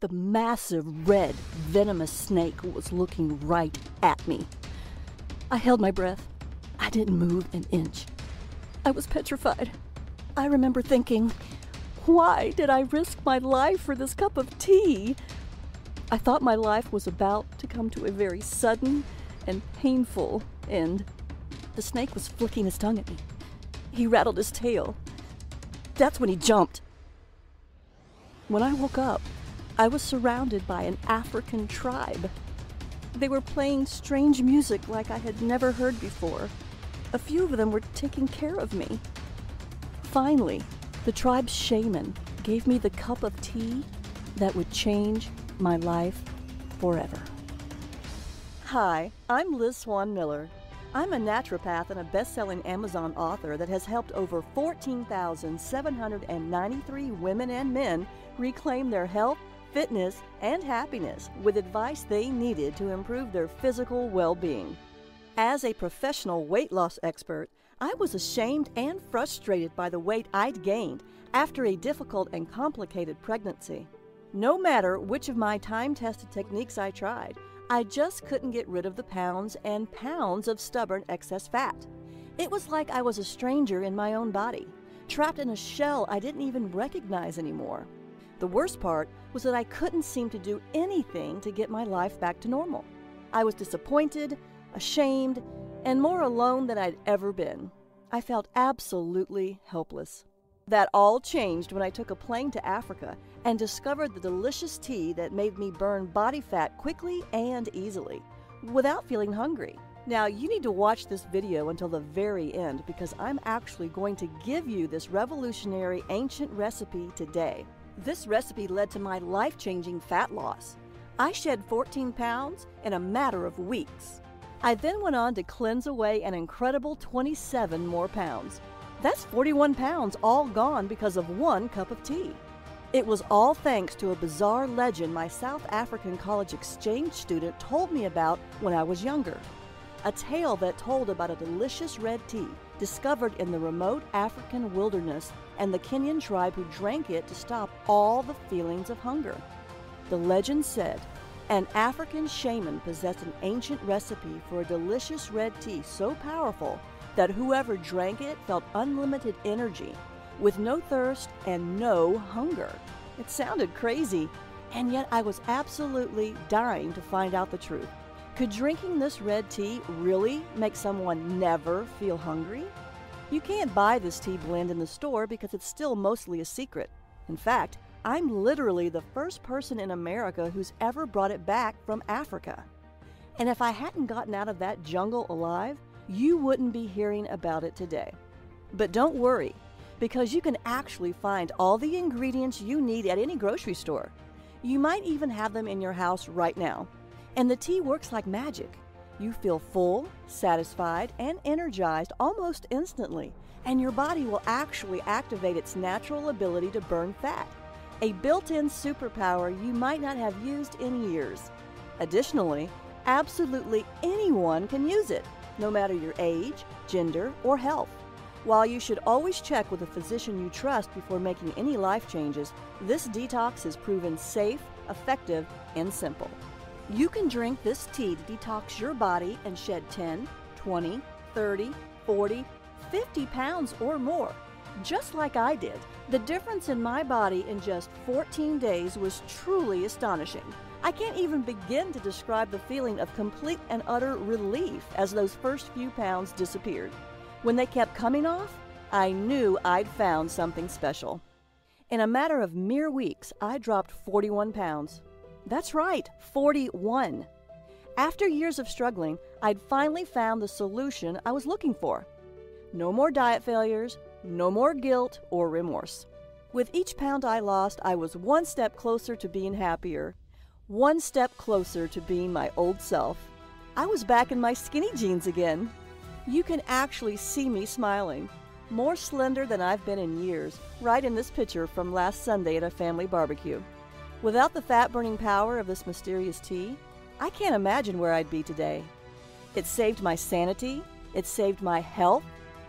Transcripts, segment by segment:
The massive, red, venomous snake was looking right at me. I held my breath. I didn't move an inch. I was petrified. I remember thinking, why did I risk my life for this cup of tea? I thought my life was about to come to a very sudden and painful end. The snake was flicking his tongue at me. He rattled his tail. That's when he jumped. When I woke up, I was surrounded by an African tribe. They were playing strange music like I had never heard before. A few of them were taking care of me. Finally, the tribe's shaman gave me the cup of tea that would change my life forever. Hi, I'm Liz Swann Miller. I'm a naturopath and a best selling Amazon author that has helped over 14,793 women and men reclaim their health, fitness, and happiness with advice they needed to improve their physical well being. As a professional weight loss expert, I was ashamed and frustrated by the weight I'd gained after a difficult and complicated pregnancy. No matter which of my time tested techniques I tried, I just couldn't get rid of the pounds and pounds of stubborn excess fat. It was like I was a stranger in my own body, trapped in a shell I didn't even recognize anymore. The worst part was that I couldn't seem to do anything to get my life back to normal. I was disappointed, ashamed, and more alone than I'd ever been. I felt absolutely helpless. That all changed when I took a plane to Africa and discovered the delicious tea that made me burn body fat quickly and easily, without feeling hungry. Now, you need to watch this video until the very end because I'm actually going to give you this revolutionary ancient recipe today. This recipe led to my life changing fat loss. I shed 14 pounds in a matter of weeks. I then went on to cleanse away an incredible 27 more pounds. That's 41 pounds all gone because of one cup of tea. It was all thanks to a bizarre legend my South African college exchange student told me about when I was younger. A tale that told about a delicious red tea discovered in the remote African wilderness and the Kenyan tribe who drank it to stop all the feelings of hunger. The legend said an African shaman possessed an ancient recipe for a delicious red tea so powerful that whoever drank it felt unlimited energy with no thirst and no hunger. It sounded crazy, and yet I was absolutely dying to find out the truth. Could drinking this red tea really make someone never feel hungry? You can't buy this tea blend in the store because it's still mostly a secret. In fact, I'm literally the first person in America who's ever brought it back from Africa. And if I hadn't gotten out of that jungle alive, you wouldn't be hearing about it today. But don't worry, because you can actually find all the ingredients you need at any grocery store. You might even have them in your house right now. And the tea works like magic. You feel full, satisfied, and energized almost instantly, and your body will actually activate its natural ability to burn fat, a built in superpower you might not have used in years. Additionally, absolutely anyone can use it, no matter your age, gender, or health. While you should always check with a physician you trust before making any life changes, this detox is proven safe, effective, and simple. You can drink this tea to detox your body and shed 10, 20, 30, 40, 50 pounds or more. Just like I did, the difference in my body in just 14 days was truly astonishing. I can't even begin to describe the feeling of complete and utter relief as those first few pounds disappeared. When they kept coming off, I knew I'd found something special. In a matter of mere weeks, I dropped 41 pounds. That's right, 41. After years of struggling, I'd finally found the solution I was looking for. No more diet failures, no more guilt or remorse. With each pound I lost, I was one step closer to being happier, one step closer to being my old self. I was back in my skinny jeans again. You can actually see me smiling, more slender than I've been in years, right in this picture from last Sunday at a family barbecue. Without the fat burning power of this mysterious tea, I can't imagine where I'd be today. It saved my sanity, it saved my health,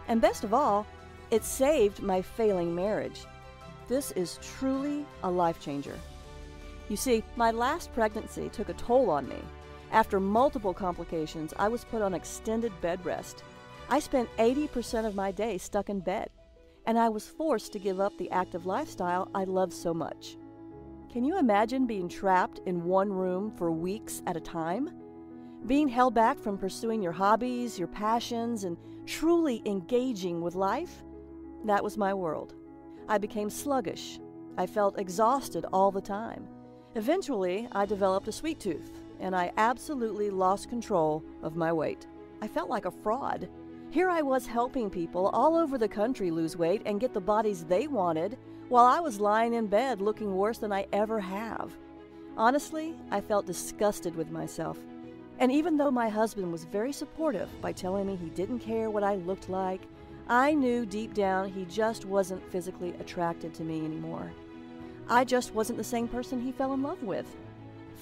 and best of all, it saved my failing marriage. This is truly a life changer. You see, my last pregnancy took a toll on me. After multiple complications, I was put on extended bed rest. I spent 80% of my day stuck in bed, and I was forced to give up the active lifestyle I loved so much. Can you imagine being trapped in one room for weeks at a time? Being held back from pursuing your hobbies, your passions, and truly engaging with life? That was my world. I became sluggish. I felt exhausted all the time. Eventually, I developed a sweet tooth, and I absolutely lost control of my weight. I felt like a fraud. Here I was helping people all over the country lose weight and get the bodies they wanted, while I was lying in bed looking worse than I ever have. Honestly, I felt disgusted with myself. And even though my husband was very supportive by telling me he didn't care what I looked like, I knew deep down he just wasn't physically attracted to me anymore. I just wasn't the same person he fell in love with.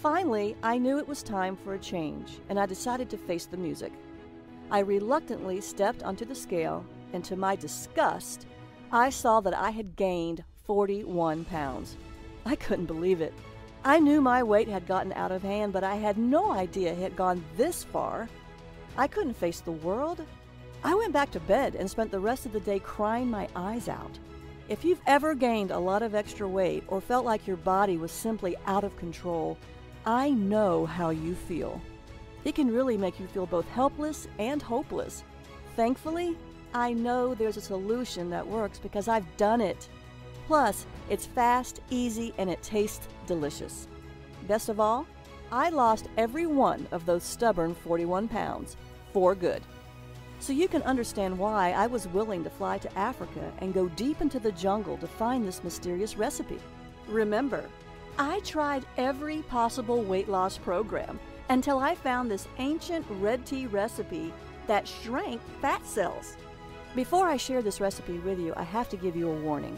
Finally, I knew it was time for a change, and I decided to face the music. I reluctantly stepped onto the scale, and to my disgust, I saw that I had gained 41 pounds. I couldn't believe it. I knew my weight had gotten out of hand, but I had no idea it had gone this far. I couldn't face the world. I went back to bed and spent the rest of the day crying my eyes out. If you've ever gained a lot of extra weight or felt like your body was simply out of control, I know how you feel. It can really make you feel both helpless and hopeless. Thankfully, I know there's a solution that works because I've done it. Plus, it's fast, easy, and it tastes delicious. Best of all, I lost every one of those stubborn 41 pounds for good. So you can understand why I was willing to fly to Africa and go deep into the jungle to find this mysterious recipe. Remember, I tried every possible weight loss program until I found this ancient red tea recipe that shrank fat cells. Before I share this recipe with you, I have to give you a warning.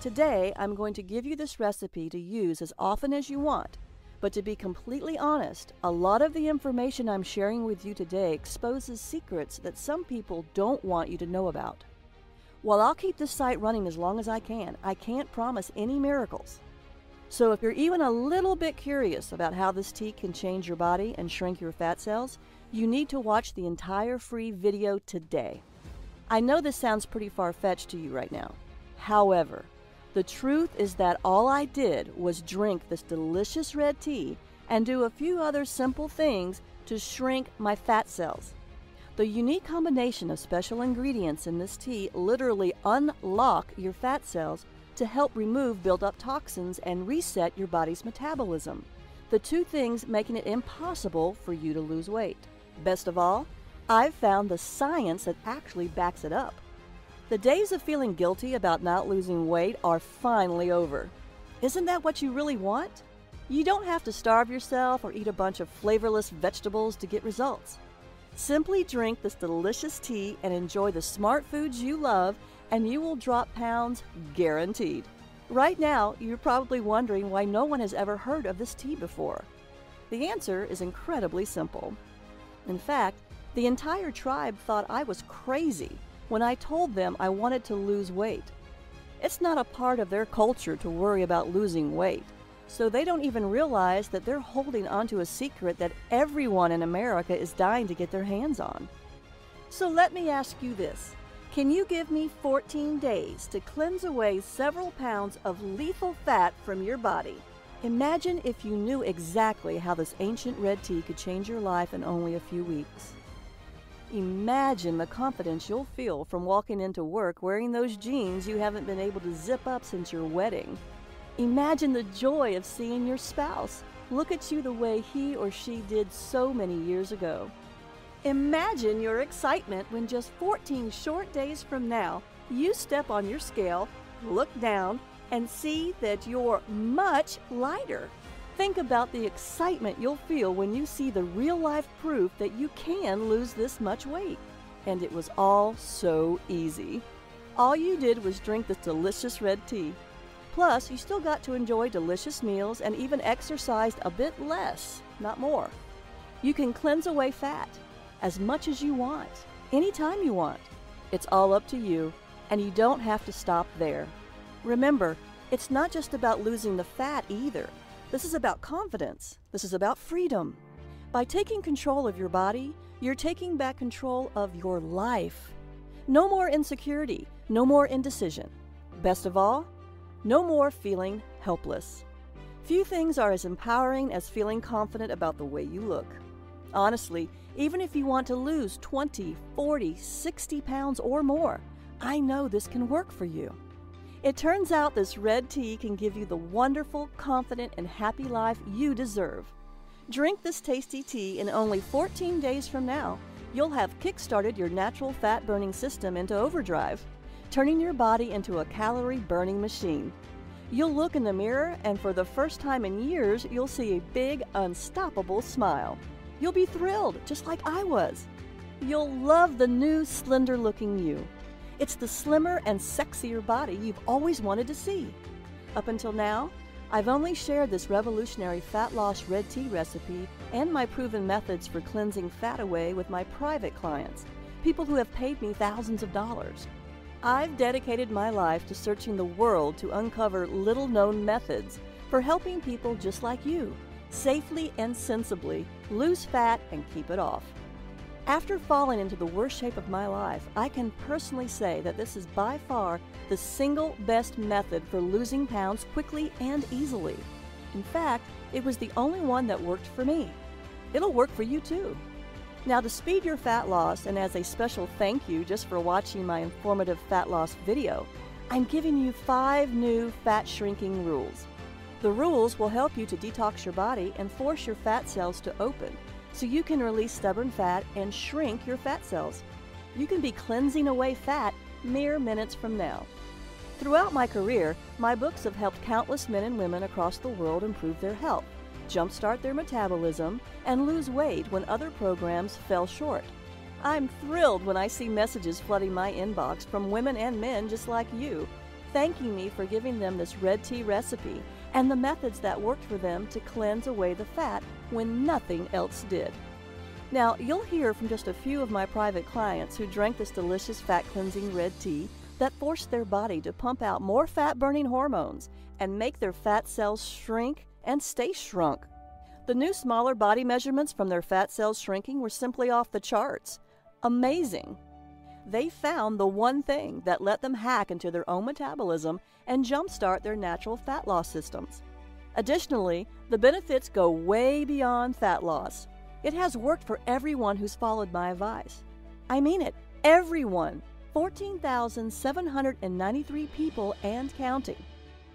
Today, I'm going to give you this recipe to use as often as you want. But to be completely honest, a lot of the information I'm sharing with you today exposes secrets that some people don't want you to know about. While I'll keep this site running as long as I can, I can't promise any miracles. So if you're even a little bit curious about how this tea can change your body and shrink your fat cells, you need to watch the entire free video today. I know this sounds pretty far fetched to you right now. However, the truth is that all I did was drink this delicious red tea and do a few other simple things to shrink my fat cells. The unique combination of special ingredients in this tea literally unlock your fat cells to help remove built-up toxins and reset your body's metabolism. The two things making it impossible for you to lose weight. Best of all, I've found the science that actually backs it up. The days of feeling guilty about not losing weight are finally over. Isn't that what you really want? You don't have to starve yourself or eat a bunch of flavorless vegetables to get results. Simply drink this delicious tea and enjoy the smart foods you love, and you will drop pounds guaranteed. Right now, you're probably wondering why no one has ever heard of this tea before. The answer is incredibly simple. In fact, the entire tribe thought I was crazy when I told them I wanted to lose weight. It's not a part of their culture to worry about losing weight, so they don't even realize that they're holding onto a secret that everyone in America is dying to get their hands on. So let me ask you this. Can you give me 14 days to cleanse away several pounds of lethal fat from your body? Imagine if you knew exactly how this ancient red tea could change your life in only a few weeks. Imagine the confidence you'll feel from walking into work wearing those jeans you haven't been able to zip up since your wedding. Imagine the joy of seeing your spouse look at you the way he or she did so many years ago. Imagine your excitement when just 14 short days from now you step on your scale, look down, and see that you're much lighter. Think about the excitement you'll feel when you see the real life proof that you can lose this much weight. And it was all so easy. All you did was drink this delicious red tea. Plus, you still got to enjoy delicious meals and even exercised a bit less, not more. You can cleanse away fat as much as you want, anytime you want. It's all up to you, and you don't have to stop there. Remember, it's not just about losing the fat either. This is about confidence. This is about freedom. By taking control of your body, you're taking back control of your life. No more insecurity, no more indecision. Best of all, no more feeling helpless. Few things are as empowering as feeling confident about the way you look. Honestly, even if you want to lose 20, 40, 60 pounds or more, I know this can work for you. It turns out this red tea can give you the wonderful, confident, and happy life you deserve. Drink this tasty tea, and only 14 days from now, you'll have kickstarted your natural fat burning system into overdrive, turning your body into a calorie burning machine. You'll look in the mirror, and for the first time in years, you'll see a big, unstoppable smile. You'll be thrilled, just like I was. You'll love the new, slender looking you. It's the slimmer and sexier body you've always wanted to see. Up until now, I've only shared this revolutionary fat loss red tea recipe and my proven methods for cleansing fat away with my private clients, people who have paid me thousands of dollars. I've dedicated my life to searching the world to uncover little known methods for helping people just like you safely and sensibly lose fat and keep it off. After falling into the worst shape of my life, I can personally say that this is by far the single best method for losing pounds quickly and easily. In fact, it was the only one that worked for me. It'll work for you too. Now, to speed your fat loss, and as a special thank you just for watching my informative fat loss video, I'm giving you five new fat shrinking rules. The rules will help you to detox your body and force your fat cells to open so you can release stubborn fat and shrink your fat cells. You can be cleansing away fat mere minutes from now. Throughout my career, my books have helped countless men and women across the world improve their health jumpstart their metabolism, and lose weight when other programs fell short. I'm thrilled when I see messages flooding my inbox from women and men just like you, thanking me for giving them this red tea recipe and the methods that worked for them to cleanse away the fat when nothing else did. Now, you'll hear from just a few of my private clients who drank this delicious fat cleansing red tea that forced their body to pump out more fat burning hormones and make their fat cells shrink and stay shrunk. The new smaller body measurements from their fat cells shrinking were simply off the charts. Amazing. They found the one thing that let them hack into their own metabolism and jumpstart their natural fat loss systems. Additionally, the benefits go way beyond fat loss. It has worked for everyone who's followed my advice. I mean it, everyone. 14,793 people and counting.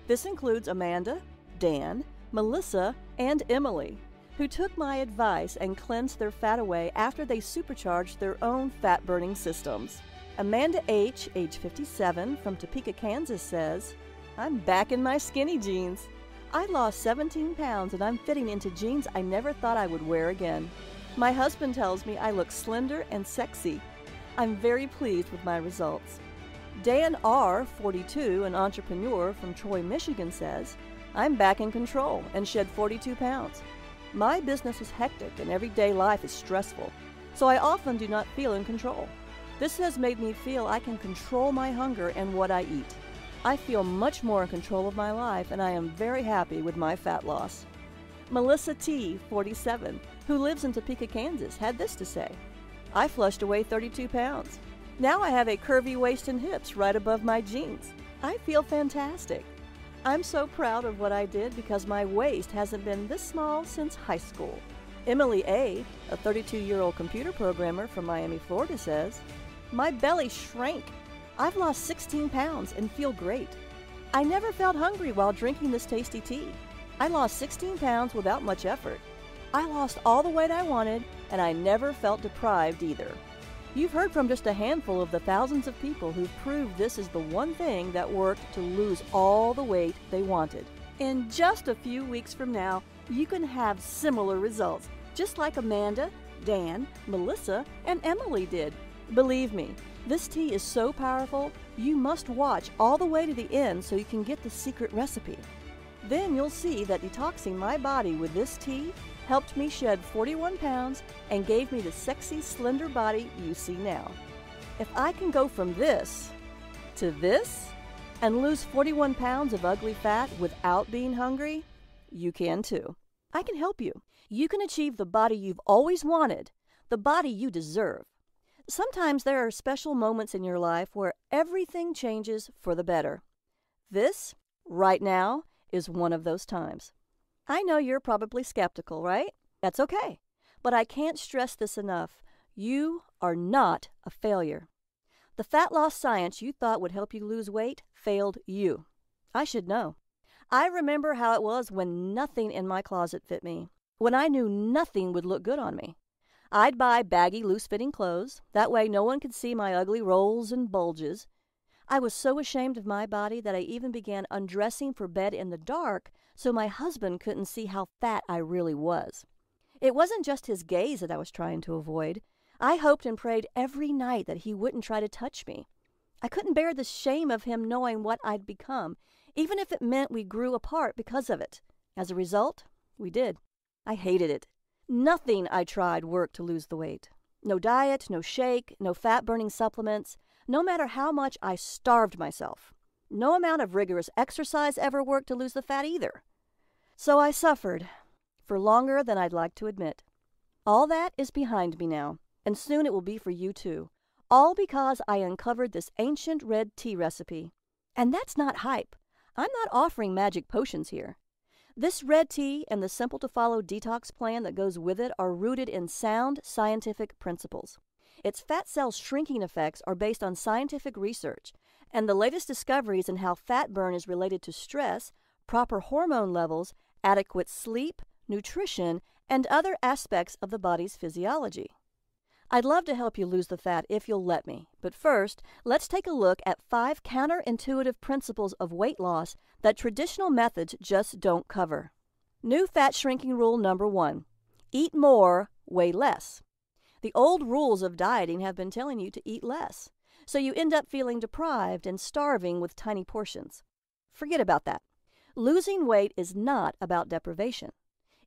This includes Amanda, Dan, Melissa, and Emily, who took my advice and cleansed their fat away after they supercharged their own fat burning systems. Amanda H., age 57, from Topeka, Kansas, says, I'm back in my skinny jeans. I lost 17 pounds and I'm fitting into jeans I never thought I would wear again. My husband tells me I look slender and sexy. I'm very pleased with my results. Dan R., 42, an entrepreneur from Troy, Michigan, says, I'm back in control and shed 42 pounds. My business is hectic and everyday life is stressful, so I often do not feel in control. This has made me feel I can control my hunger and what I eat. I feel much more in control of my life and I am very happy with my fat loss. Melissa T., 47, who lives in Topeka, Kansas, had this to say I flushed away 32 pounds. Now I have a curvy waist and hips right above my jeans. I feel fantastic. I'm so proud of what I did because my waist hasn't been this small since high school. Emily A., a 32 year old computer programmer from Miami, Florida, says, My belly shrank. I've lost 16 pounds and feel great. I never felt hungry while drinking this tasty tea. I lost 16 pounds without much effort. I lost all the weight I wanted, and I never felt deprived either. You've heard from just a handful of the thousands of people who've proved this is the one thing that worked to lose all the weight they wanted. In just a few weeks from now, you can have similar results, just like Amanda, Dan, Melissa, and Emily did. Believe me, this tea is so powerful, you must watch all the way to the end so you can get the secret recipe. Then you'll see that detoxing my body with this tea helped me shed 41 pounds, and gave me the sexy, slender body you see now. If I can go from this to this and lose 41 pounds of ugly fat without being hungry, you can too. I can help you. You can achieve the body you've always wanted, the body you deserve. Sometimes there are special moments in your life where everything changes for the better. This, right now, is one of those times. I know you're probably skeptical, right? That's okay. But I can't stress this enough. You are not a failure. The fat loss science you thought would help you lose weight failed you. I should know. I remember how it was when nothing in my closet fit me, when I knew nothing would look good on me. I'd buy baggy, loose fitting clothes. That way, no one could see my ugly rolls and bulges. I was so ashamed of my body that I even began undressing for bed in the dark so my husband couldn't see how fat I really was. It wasn't just his gaze that I was trying to avoid. I hoped and prayed every night that he wouldn't try to touch me. I couldn't bear the shame of him knowing what I'd become, even if it meant we grew apart because of it. As a result, we did. I hated it. Nothing I tried worked to lose the weight. No diet, no shake, no fat burning supplements, no matter how much I starved myself. No amount of rigorous exercise ever worked to lose the fat either. So I suffered, for longer than I'd like to admit. All that is behind me now, and soon it will be for you too. All because I uncovered this ancient red tea recipe. And that's not hype. I'm not offering magic potions here. This red tea and the simple to follow detox plan that goes with it are rooted in sound scientific principles. Its fat cell shrinking effects are based on scientific research, and the latest discoveries in how fat burn is related to stress, proper hormone levels, adequate sleep, nutrition, and other aspects of the body's physiology. I'd love to help you lose the fat if you'll let me, but first, let's take a look at five counterintuitive principles of weight loss that traditional methods just don't cover. New fat shrinking rule number one eat more, weigh less. The old rules of dieting have been telling you to eat less, so you end up feeling deprived and starving with tiny portions. Forget about that. Losing weight is not about deprivation.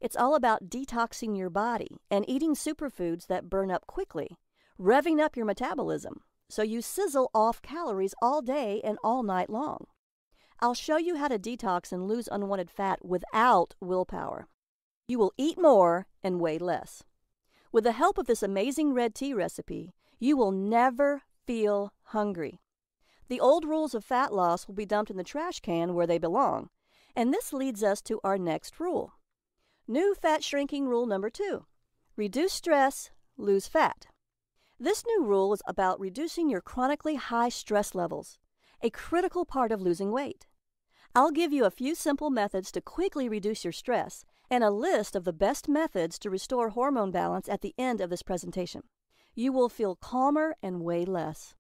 It's all about detoxing your body and eating superfoods that burn up quickly, revving up your metabolism so you sizzle off calories all day and all night long. I'll show you how to detox and lose unwanted fat without willpower. You will eat more and weigh less. With the help of this amazing red tea recipe, you will never feel hungry. The old rules of fat loss will be dumped in the trash can where they belong. And this leads us to our next rule New fat shrinking rule number two reduce stress, lose fat. This new rule is about reducing your chronically high stress levels, a critical part of losing weight. I'll give you a few simple methods to quickly reduce your stress and a list of the best methods to restore hormone balance at the end of this presentation. You will feel calmer and weigh less.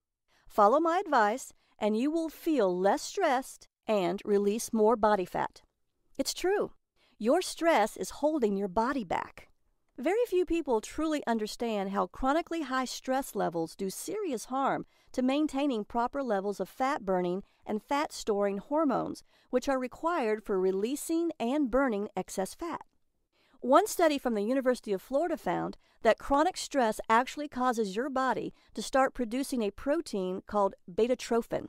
Follow my advice, and you will feel less stressed and release more body fat. It's true. Your stress is holding your body back. Very few people truly understand how chronically high stress levels do serious harm to maintaining proper levels of fat burning and fat storing hormones, which are required for releasing and burning excess fat. One study from the University of Florida found that chronic stress actually causes your body to start producing a protein called betatrophin.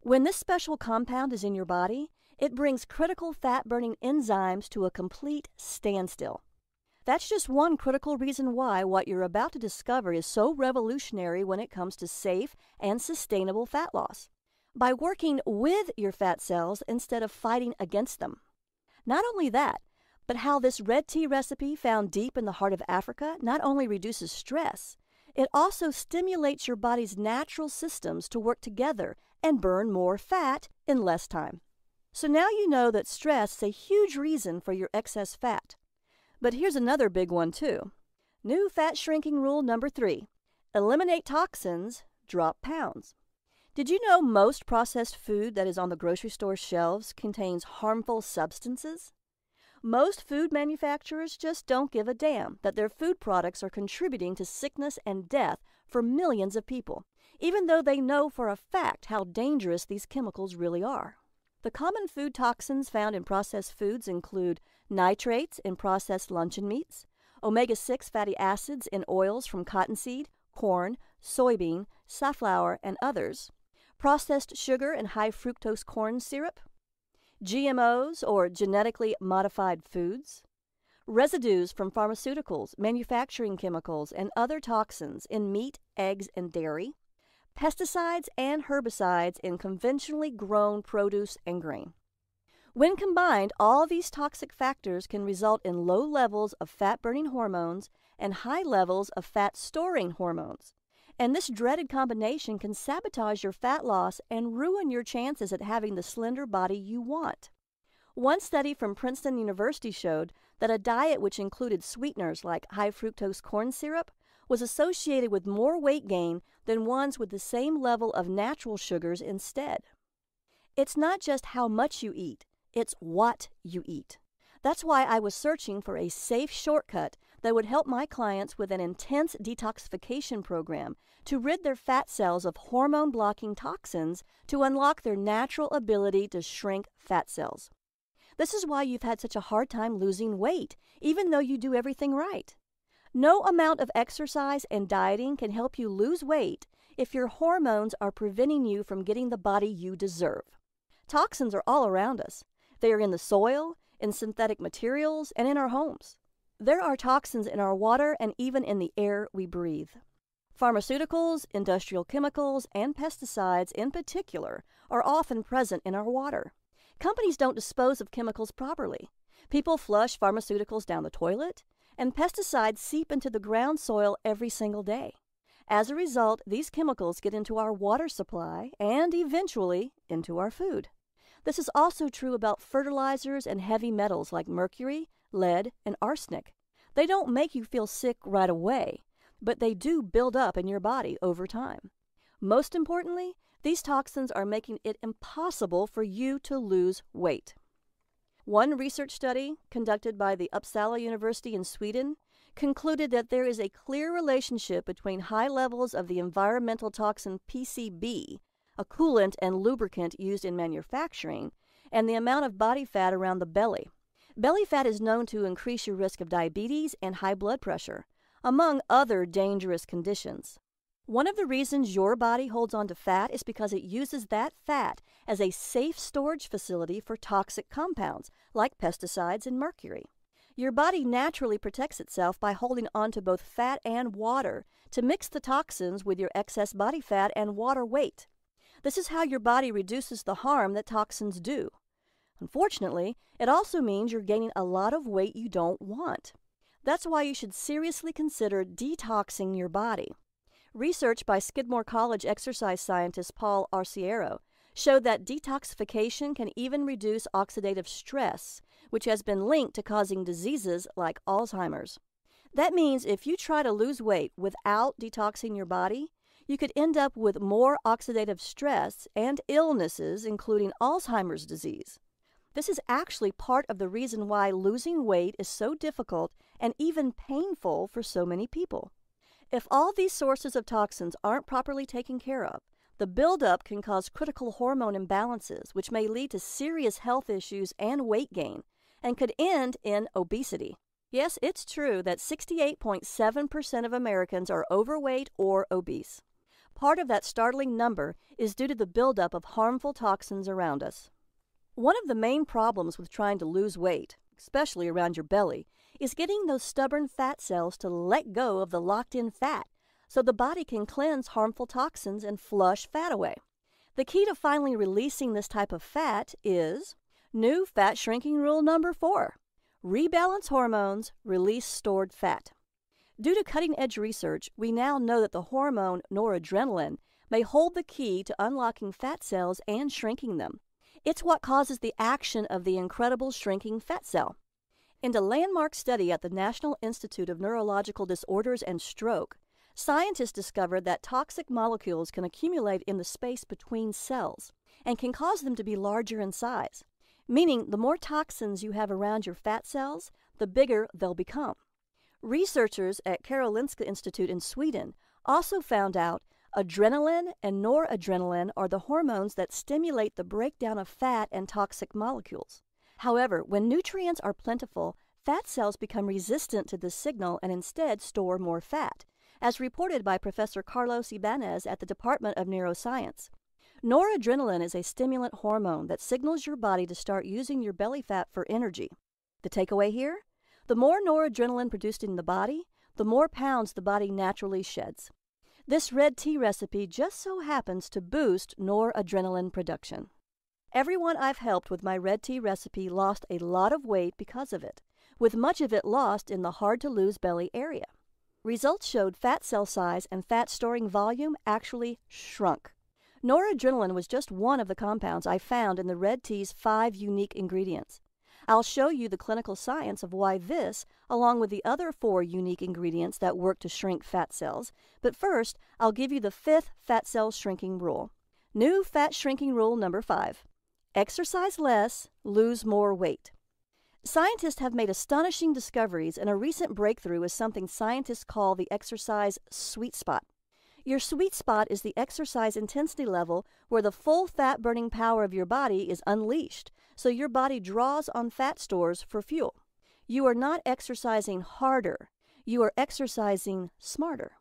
When this special compound is in your body, it brings critical fat burning enzymes to a complete standstill. That's just one critical reason why what you're about to discover is so revolutionary when it comes to safe and sustainable fat loss. By working with your fat cells instead of fighting against them. Not only that, but how this red tea recipe found deep in the heart of Africa not only reduces stress, it also stimulates your body's natural systems to work together and burn more fat in less time. So now you know that stress is a huge reason for your excess fat. But here's another big one, too. New fat shrinking rule number three eliminate toxins, drop pounds. Did you know most processed food that is on the grocery store shelves contains harmful substances? Most food manufacturers just don't give a damn that their food products are contributing to sickness and death for millions of people, even though they know for a fact how dangerous these chemicals really are. The common food toxins found in processed foods include nitrates in processed luncheon meats, omega 6 fatty acids in oils from cottonseed, corn, soybean, safflower, and others, processed sugar and high fructose corn syrup, GMOs or genetically modified foods, residues from pharmaceuticals, manufacturing chemicals, and other toxins in meat, eggs, and dairy, pesticides and herbicides in conventionally grown produce and grain. When combined, all these toxic factors can result in low levels of fat burning hormones and high levels of fat storing hormones. And this dreaded combination can sabotage your fat loss and ruin your chances at having the slender body you want. One study from Princeton University showed that a diet which included sweeteners like high fructose corn syrup was associated with more weight gain than ones with the same level of natural sugars instead. It's not just how much you eat, it's what you eat. That's why I was searching for a safe shortcut that would help my clients with an intense detoxification program to rid their fat cells of hormone blocking toxins to unlock their natural ability to shrink fat cells. This is why you've had such a hard time losing weight, even though you do everything right. No amount of exercise and dieting can help you lose weight if your hormones are preventing you from getting the body you deserve. Toxins are all around us. They are in the soil, in synthetic materials, and in our homes. There are toxins in our water and even in the air we breathe. Pharmaceuticals, industrial chemicals, and pesticides in particular are often present in our water. Companies don't dispose of chemicals properly. People flush pharmaceuticals down the toilet, and pesticides seep into the ground soil every single day. As a result, these chemicals get into our water supply and eventually into our food. This is also true about fertilizers and heavy metals like mercury, lead, and arsenic. They don't make you feel sick right away, but they do build up in your body over time. Most importantly, these toxins are making it impossible for you to lose weight. One research study conducted by the Uppsala University in Sweden concluded that there is a clear relationship between high levels of the environmental toxin PCB a coolant and lubricant used in manufacturing, and the amount of body fat around the belly. Belly fat is known to increase your risk of diabetes and high blood pressure, among other dangerous conditions. One of the reasons your body holds on to fat is because it uses that fat as a safe storage facility for toxic compounds like pesticides and mercury. Your body naturally protects itself by holding on to both fat and water to mix the toxins with your excess body fat and water weight. This is how your body reduces the harm that toxins do. Unfortunately, it also means you're gaining a lot of weight you don't want. That's why you should seriously consider detoxing your body. Research by Skidmore College exercise scientist Paul Arciero showed that detoxification can even reduce oxidative stress, which has been linked to causing diseases like Alzheimer's. That means if you try to lose weight without detoxing your body, you could end up with more oxidative stress and illnesses, including Alzheimer's disease. This is actually part of the reason why losing weight is so difficult and even painful for so many people. If all these sources of toxins aren't properly taken care of, the buildup can cause critical hormone imbalances, which may lead to serious health issues and weight gain, and could end in obesity. Yes, it's true that 68.7% of Americans are overweight or obese. Part of that startling number is due to the buildup of harmful toxins around us. One of the main problems with trying to lose weight, especially around your belly, is getting those stubborn fat cells to let go of the locked in fat so the body can cleanse harmful toxins and flush fat away. The key to finally releasing this type of fat is new fat shrinking rule number four rebalance hormones, release stored fat. Due to cutting edge research, we now know that the hormone noradrenaline may hold the key to unlocking fat cells and shrinking them. It's what causes the action of the incredible shrinking fat cell. In a landmark study at the National Institute of Neurological Disorders and Stroke, scientists discovered that toxic molecules can accumulate in the space between cells and can cause them to be larger in size, meaning the more toxins you have around your fat cells, the bigger they'll become. Researchers at Karolinska Institute in Sweden also found out adrenaline and noradrenaline are the hormones that stimulate the breakdown of fat and toxic molecules. However, when nutrients are plentiful, fat cells become resistant to this signal and instead store more fat, as reported by Professor Carlos Ibanez at the Department of Neuroscience. Noradrenaline is a stimulant hormone that signals your body to start using your belly fat for energy. The takeaway here? The more noradrenaline produced in the body, the more pounds the body naturally sheds. This red tea recipe just so happens to boost noradrenaline production. Everyone I've helped with my red tea recipe lost a lot of weight because of it, with much of it lost in the hard to lose belly area. Results showed fat cell size and fat storing volume actually shrunk. Noradrenaline was just one of the compounds I found in the red tea's five unique ingredients. I'll show you the clinical science of why this, along with the other four unique ingredients that work to shrink fat cells, but first, I'll give you the fifth fat cell shrinking rule. New fat shrinking rule number five exercise less, lose more weight. Scientists have made astonishing discoveries, and a recent breakthrough is something scientists call the exercise sweet spot. Your sweet spot is the exercise intensity level where the full fat burning power of your body is unleashed, so your body draws on fat stores for fuel. You are not exercising harder, you are exercising smarter.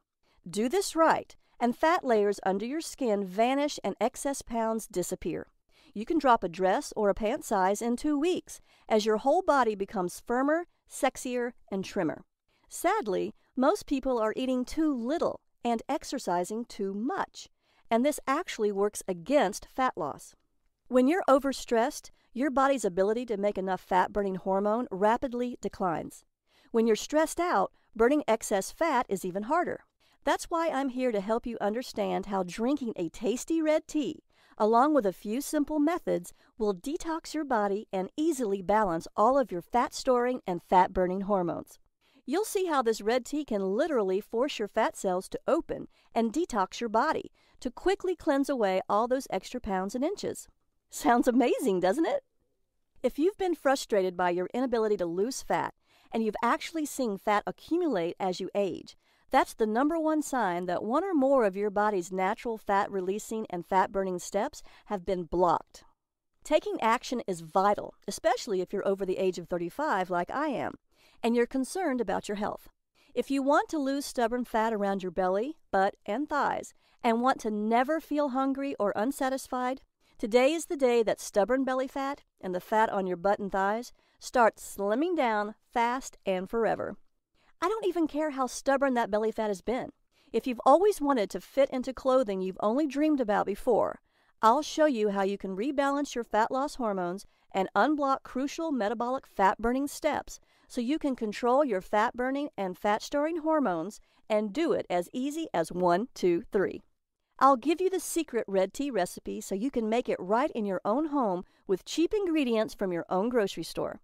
Do this right, and fat layers under your skin vanish and excess pounds disappear. You can drop a dress or a pant size in two weeks as your whole body becomes firmer, sexier, and trimmer. Sadly, most people are eating too little and exercising too much, and this actually works against fat loss. When you're overstressed, your body's ability to make enough fat burning hormone rapidly declines. When you're stressed out, burning excess fat is even harder. That's why I'm here to help you understand how drinking a tasty red tea, along with a few simple methods, will detox your body and easily balance all of your fat storing and fat burning hormones. You'll see how this red tea can literally force your fat cells to open and detox your body to quickly cleanse away all those extra pounds and inches. Sounds amazing, doesn't it? If you've been frustrated by your inability to lose fat and you've actually seen fat accumulate as you age, that's the number one sign that one or more of your body's natural fat releasing and fat burning steps have been blocked. Taking action is vital, especially if you're over the age of 35 like I am and you're concerned about your health. If you want to lose stubborn fat around your belly, butt, and thighs, and want to never feel hungry or unsatisfied, today is the day that stubborn belly fat and the fat on your butt and thighs start slimming down fast and forever. I don't even care how stubborn that belly fat has been. If you've always wanted to fit into clothing you've only dreamed about before, I'll show you how you can rebalance your fat loss hormones and unblock crucial metabolic fat burning steps so you can control your fat burning and fat storing hormones and do it as easy as one, two, three. I'll give you the secret red tea recipe so you can make it right in your own home with cheap ingredients from your own grocery store.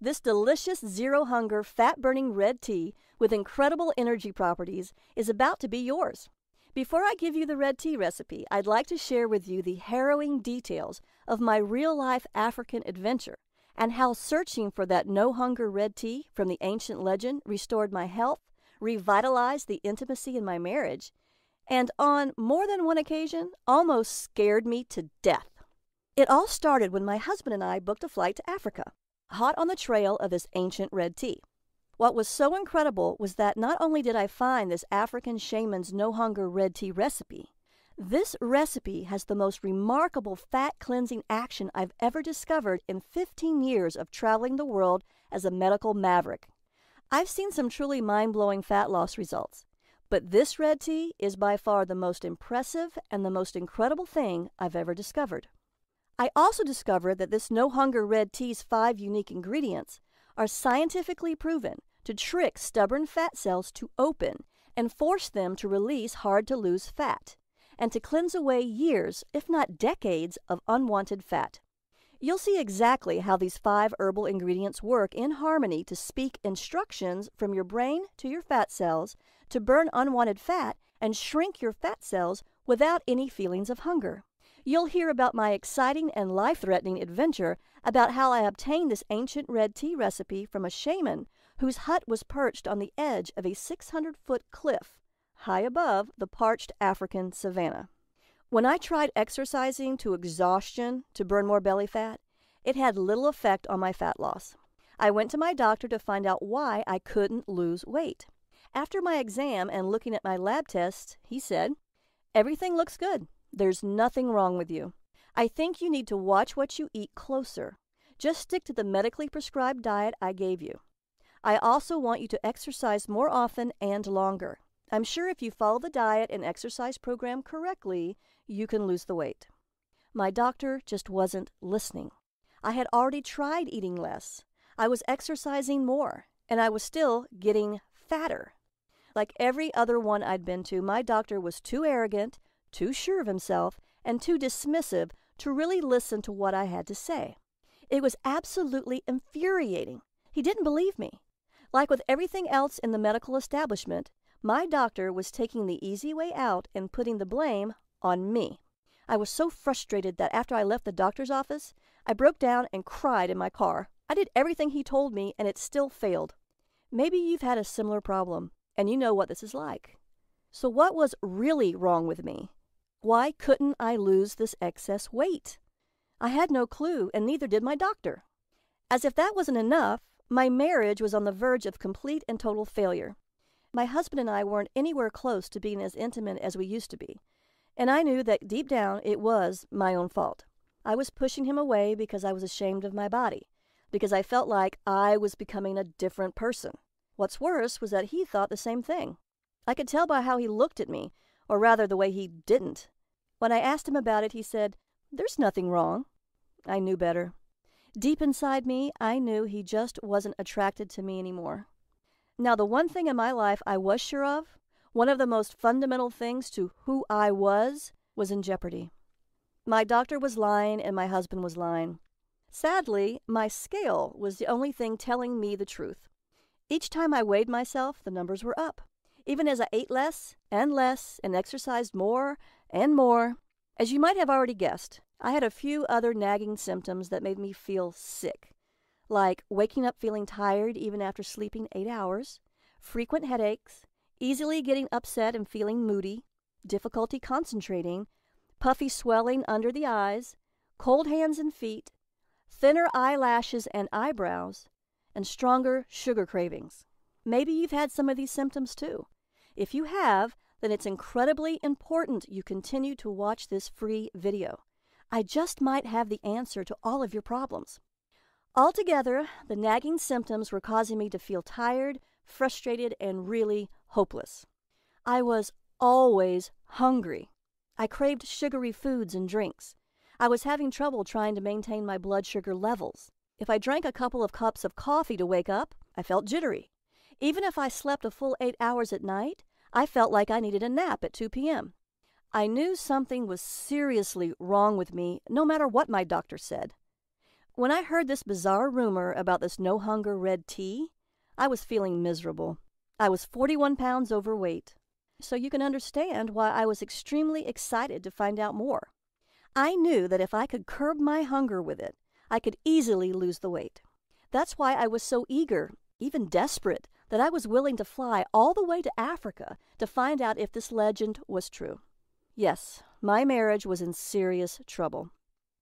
This delicious zero hunger fat burning red tea with incredible energy properties is about to be yours. Before I give you the red tea recipe, I'd like to share with you the harrowing details of my real life African adventure and how searching for that no hunger red tea from the ancient legend restored my health, revitalized the intimacy in my marriage, and on more than one occasion almost scared me to death. It all started when my husband and I booked a flight to Africa, hot on the trail of this ancient red tea. What was so incredible was that not only did I find this African shaman's no hunger red tea recipe, this recipe has the most remarkable fat cleansing action I've ever discovered in 15 years of traveling the world as a medical maverick. I've seen some truly mind blowing fat loss results, but this red tea is by far the most impressive and the most incredible thing I've ever discovered. I also discovered that this no hunger red tea's five unique ingredients are scientifically proven to trick stubborn fat cells to open and force them to release hard to lose fat and to cleanse away years, if not decades, of unwanted fat. You'll see exactly how these five herbal ingredients work in harmony to speak instructions from your brain to your fat cells to burn unwanted fat and shrink your fat cells without any feelings of hunger. You'll hear about my exciting and life threatening adventure about how I obtained this ancient red tea recipe from a shaman whose hut was perched on the edge of a 600 foot cliff high above the parched African savanna. When I tried exercising to exhaustion to burn more belly fat, it had little effect on my fat loss. I went to my doctor to find out why I couldn't lose weight. After my exam and looking at my lab tests, he said, Everything looks good. There's nothing wrong with you. I think you need to watch what you eat closer. Just stick to the medically prescribed diet I gave you. I also want you to exercise more often and longer. I'm sure if you follow the diet and exercise program correctly, you can lose the weight. My doctor just wasn't listening. I had already tried eating less. I was exercising more, and I was still getting fatter. Like every other one I'd been to, my doctor was too arrogant, too sure of himself, and too dismissive to really listen to what I had to say. It was absolutely infuriating. He didn't believe me. Like with everything else in the medical establishment, my doctor was taking the easy way out and putting the blame on me. I was so frustrated that after I left the doctor's office, I broke down and cried in my car. I did everything he told me and it still failed. Maybe you've had a similar problem and you know what this is like. So, what was really wrong with me? Why couldn't I lose this excess weight? I had no clue, and neither did my doctor. As if that wasn't enough, my marriage was on the verge of complete and total failure. My husband and I weren't anywhere close to being as intimate as we used to be, and I knew that deep down it was my own fault. I was pushing him away because I was ashamed of my body, because I felt like I was becoming a different person. What's worse was that he thought the same thing. I could tell by how he looked at me, or rather the way he didn't. When I asked him about it, he said, There's nothing wrong. I knew better. Deep inside me, I knew he just wasn't attracted to me anymore. Now, the one thing in my life I was sure of, one of the most fundamental things to who I was, was in jeopardy. My doctor was lying and my husband was lying. Sadly, my scale was the only thing telling me the truth. Each time I weighed myself, the numbers were up, even as I ate less and less and exercised more and more. As you might have already guessed, I had a few other nagging symptoms that made me feel sick, like waking up feeling tired even after sleeping eight hours, frequent headaches, easily getting upset and feeling moody, difficulty concentrating, puffy swelling under the eyes, cold hands and feet, thinner eyelashes and eyebrows, and stronger sugar cravings. Maybe you've had some of these symptoms too. If you have, then it's incredibly important you continue to watch this free video. I just might have the answer to all of your problems. Altogether, the nagging symptoms were causing me to feel tired, frustrated, and really hopeless. I was always hungry. I craved sugary foods and drinks. I was having trouble trying to maintain my blood sugar levels. If I drank a couple of cups of coffee to wake up, I felt jittery. Even if I slept a full eight hours at night, I felt like I needed a nap at 2 p.m. I knew something was seriously wrong with me, no matter what my doctor said. When I heard this bizarre rumor about this no hunger red tea, I was feeling miserable. I was 41 pounds overweight. So you can understand why I was extremely excited to find out more. I knew that if I could curb my hunger with it, I could easily lose the weight. That's why I was so eager, even desperate, that I was willing to fly all the way to Africa to find out if this legend was true. Yes, my marriage was in serious trouble.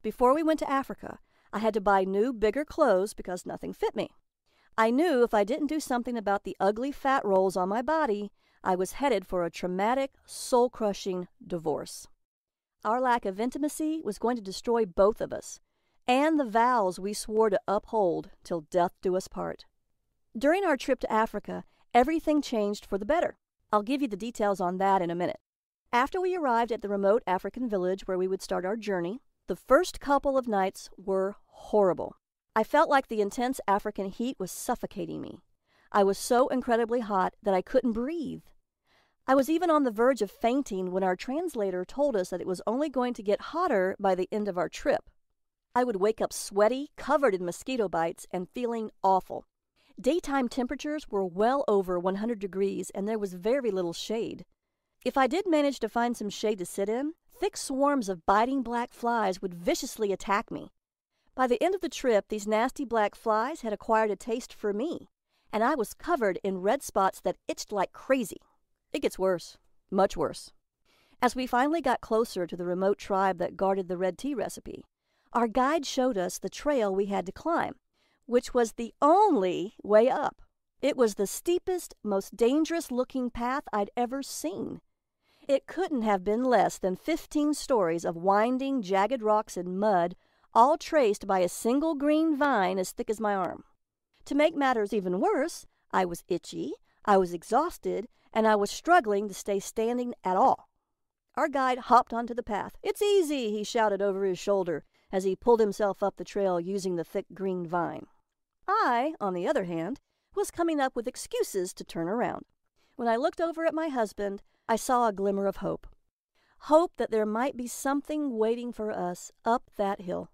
Before we went to Africa, I had to buy new, bigger clothes because nothing fit me. I knew if I didn't do something about the ugly fat rolls on my body, I was headed for a traumatic, soul crushing divorce. Our lack of intimacy was going to destroy both of us, and the vows we swore to uphold till death do us part. During our trip to Africa, everything changed for the better. I'll give you the details on that in a minute. After we arrived at the remote African village where we would start our journey, the first couple of nights were horrible. I felt like the intense African heat was suffocating me. I was so incredibly hot that I couldn't breathe. I was even on the verge of fainting when our translator told us that it was only going to get hotter by the end of our trip. I would wake up sweaty, covered in mosquito bites, and feeling awful. Daytime temperatures were well over 100 degrees, and there was very little shade. If I did manage to find some shade to sit in, thick swarms of biting black flies would viciously attack me. By the end of the trip, these nasty black flies had acquired a taste for me, and I was covered in red spots that itched like crazy. It gets worse, much worse. As we finally got closer to the remote tribe that guarded the red tea recipe, our guide showed us the trail we had to climb, which was the only way up. It was the steepest, most dangerous looking path I'd ever seen. It couldn't have been less than fifteen stories of winding, jagged rocks and mud, all traced by a single green vine as thick as my arm. To make matters even worse, I was itchy, I was exhausted, and I was struggling to stay standing at all. Our guide hopped onto the path. It's easy, he shouted over his shoulder as he pulled himself up the trail using the thick green vine. I, on the other hand, was coming up with excuses to turn around. When I looked over at my husband, I saw a glimmer of hope. Hope that there might be something waiting for us up that hill.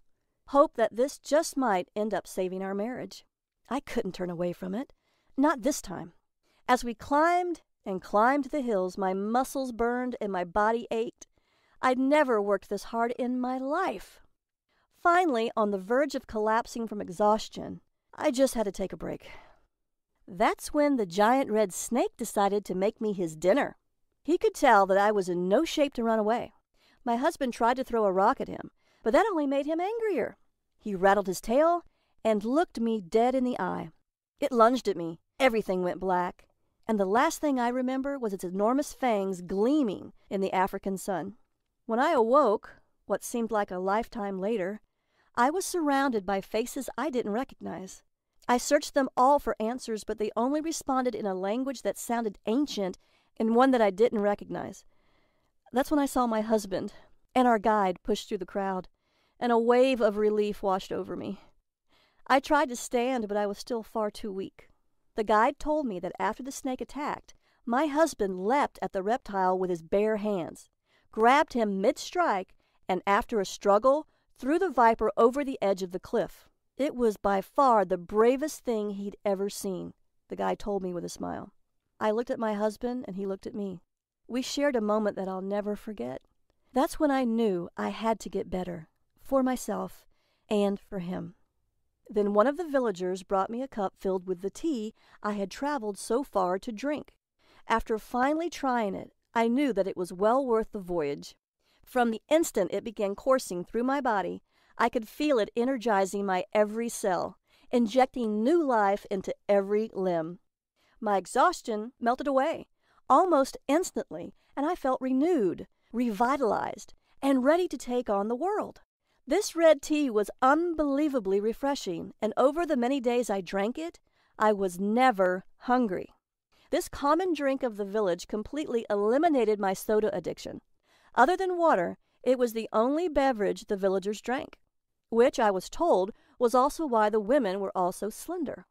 Hope that this just might end up saving our marriage. I couldn't turn away from it. Not this time. As we climbed and climbed the hills, my muscles burned and my body ached. I'd never worked this hard in my life. Finally, on the verge of collapsing from exhaustion, I just had to take a break. That's when the giant red snake decided to make me his dinner. He could tell that I was in no shape to run away. My husband tried to throw a rock at him, but that only made him angrier. He rattled his tail and looked me dead in the eye. It lunged at me. Everything went black and the last thing I remember was its enormous fangs gleaming in the African sun. When I awoke, what seemed like a lifetime later, I was surrounded by faces I didn't recognize. I searched them all for answers, but they only responded in a language that sounded ancient and one that I didn't recognize. That's when I saw my husband and our guide push through the crowd, and a wave of relief washed over me. I tried to stand, but I was still far too weak. The guide told me that after the snake attacked, my husband leapt at the reptile with his bare hands, grabbed him mid strike, and after a struggle, threw the viper over the edge of the cliff. It was by far the bravest thing he'd ever seen, the guide told me with a smile. I looked at my husband, and he looked at me. We shared a moment that I'll never forget. That's when I knew I had to get better for myself and for him. Then one of the villagers brought me a cup filled with the tea I had traveled so far to drink. After finally trying it, I knew that it was well worth the voyage. From the instant it began coursing through my body, I could feel it energizing my every cell, injecting new life into every limb. My exhaustion melted away almost instantly, and I felt renewed, revitalized, and ready to take on the world. This red tea was unbelievably refreshing, and over the many days I drank it, I was never hungry. This common drink of the village completely eliminated my soda addiction. Other than water, it was the only beverage the villagers drank, which I was told was also why the women were all so slender.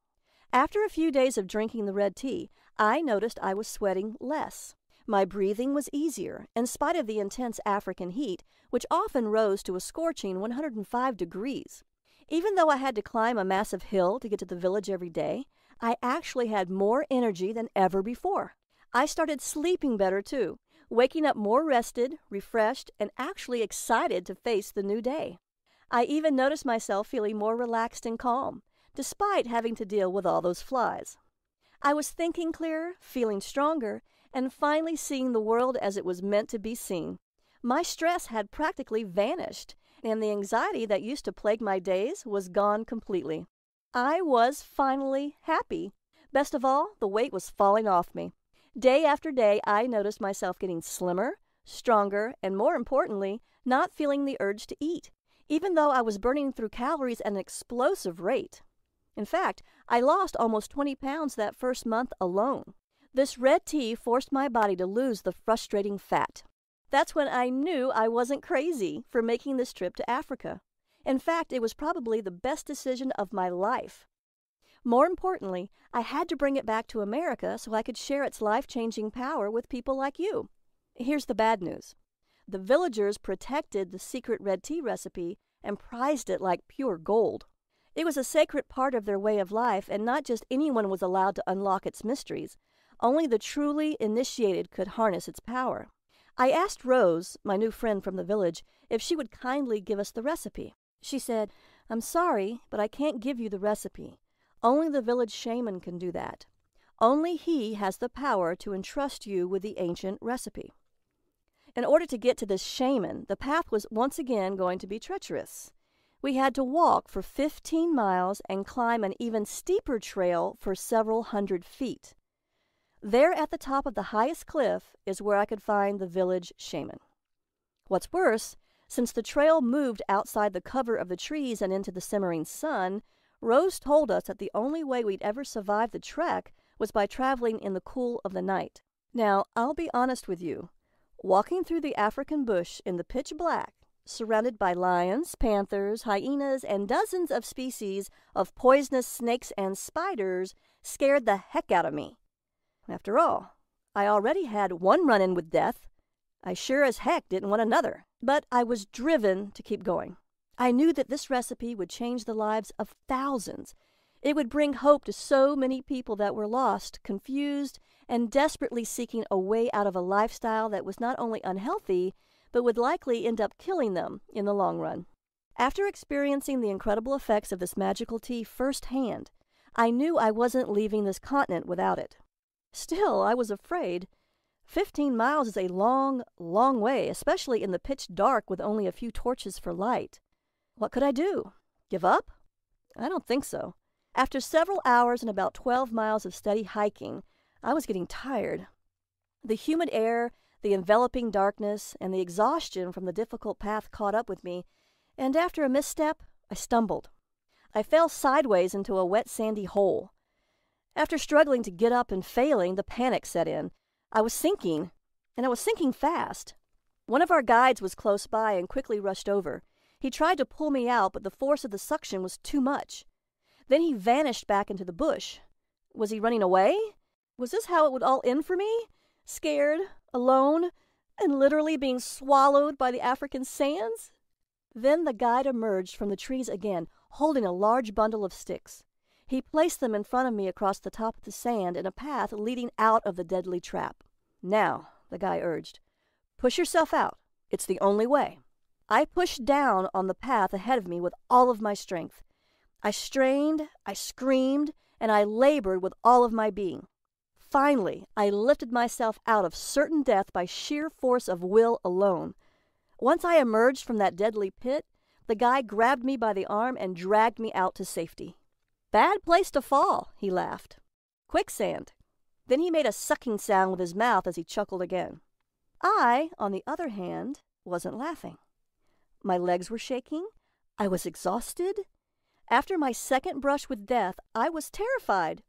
After a few days of drinking the red tea, I noticed I was sweating less. My breathing was easier, in spite of the intense African heat, which often rose to a scorching 105 degrees. Even though I had to climb a massive hill to get to the village every day, I actually had more energy than ever before. I started sleeping better too, waking up more rested, refreshed, and actually excited to face the new day. I even noticed myself feeling more relaxed and calm, despite having to deal with all those flies. I was thinking clearer, feeling stronger, and finally seeing the world as it was meant to be seen. My stress had practically vanished, and the anxiety that used to plague my days was gone completely. I was finally happy. Best of all, the weight was falling off me. Day after day, I noticed myself getting slimmer, stronger, and more importantly, not feeling the urge to eat, even though I was burning through calories at an explosive rate. In fact, I lost almost 20 pounds that first month alone. This red tea forced my body to lose the frustrating fat. That's when I knew I wasn't crazy for making this trip to Africa. In fact, it was probably the best decision of my life. More importantly, I had to bring it back to America so I could share its life changing power with people like you. Here's the bad news the villagers protected the secret red tea recipe and prized it like pure gold. It was a sacred part of their way of life, and not just anyone was allowed to unlock its mysteries. Only the truly initiated could harness its power. I asked Rose, my new friend from the village, if she would kindly give us the recipe. She said, I'm sorry, but I can't give you the recipe. Only the village shaman can do that. Only he has the power to entrust you with the ancient recipe. In order to get to this shaman, the path was once again going to be treacherous. We had to walk for 15 miles and climb an even steeper trail for several hundred feet. There at the top of the highest cliff is where I could find the village shaman. What's worse, since the trail moved outside the cover of the trees and into the simmering sun, Rose told us that the only way we'd ever survive the trek was by traveling in the cool of the night. Now, I'll be honest with you. Walking through the African bush in the pitch black, surrounded by lions, panthers, hyenas, and dozens of species of poisonous snakes and spiders, scared the heck out of me. After all, I already had one run in with death. I sure as heck didn't want another, but I was driven to keep going. I knew that this recipe would change the lives of thousands. It would bring hope to so many people that were lost, confused, and desperately seeking a way out of a lifestyle that was not only unhealthy, but would likely end up killing them in the long run. After experiencing the incredible effects of this magical tea firsthand, I knew I wasn't leaving this continent without it. Still, I was afraid. Fifteen miles is a long, long way, especially in the pitch dark with only a few torches for light. What could I do? Give up? I don't think so. After several hours and about 12 miles of steady hiking, I was getting tired. The humid air, the enveloping darkness, and the exhaustion from the difficult path caught up with me, and after a misstep, I stumbled. I fell sideways into a wet, sandy hole. After struggling to get up and failing, the panic set in. I was sinking, and I was sinking fast. One of our guides was close by and quickly rushed over. He tried to pull me out, but the force of the suction was too much. Then he vanished back into the bush. Was he running away? Was this how it would all end for me? Scared, alone, and literally being swallowed by the African sands? Then the guide emerged from the trees again, holding a large bundle of sticks. He placed them in front of me across the top of the sand in a path leading out of the deadly trap. Now, the guy urged, push yourself out. It's the only way. I pushed down on the path ahead of me with all of my strength. I strained, I screamed, and I labored with all of my being. Finally, I lifted myself out of certain death by sheer force of will alone. Once I emerged from that deadly pit, the guy grabbed me by the arm and dragged me out to safety. Bad place to fall, he laughed. Quicksand. Then he made a sucking sound with his mouth as he chuckled again. I, on the other hand, wasn't laughing. My legs were shaking. I was exhausted. After my second brush with death, I was terrified.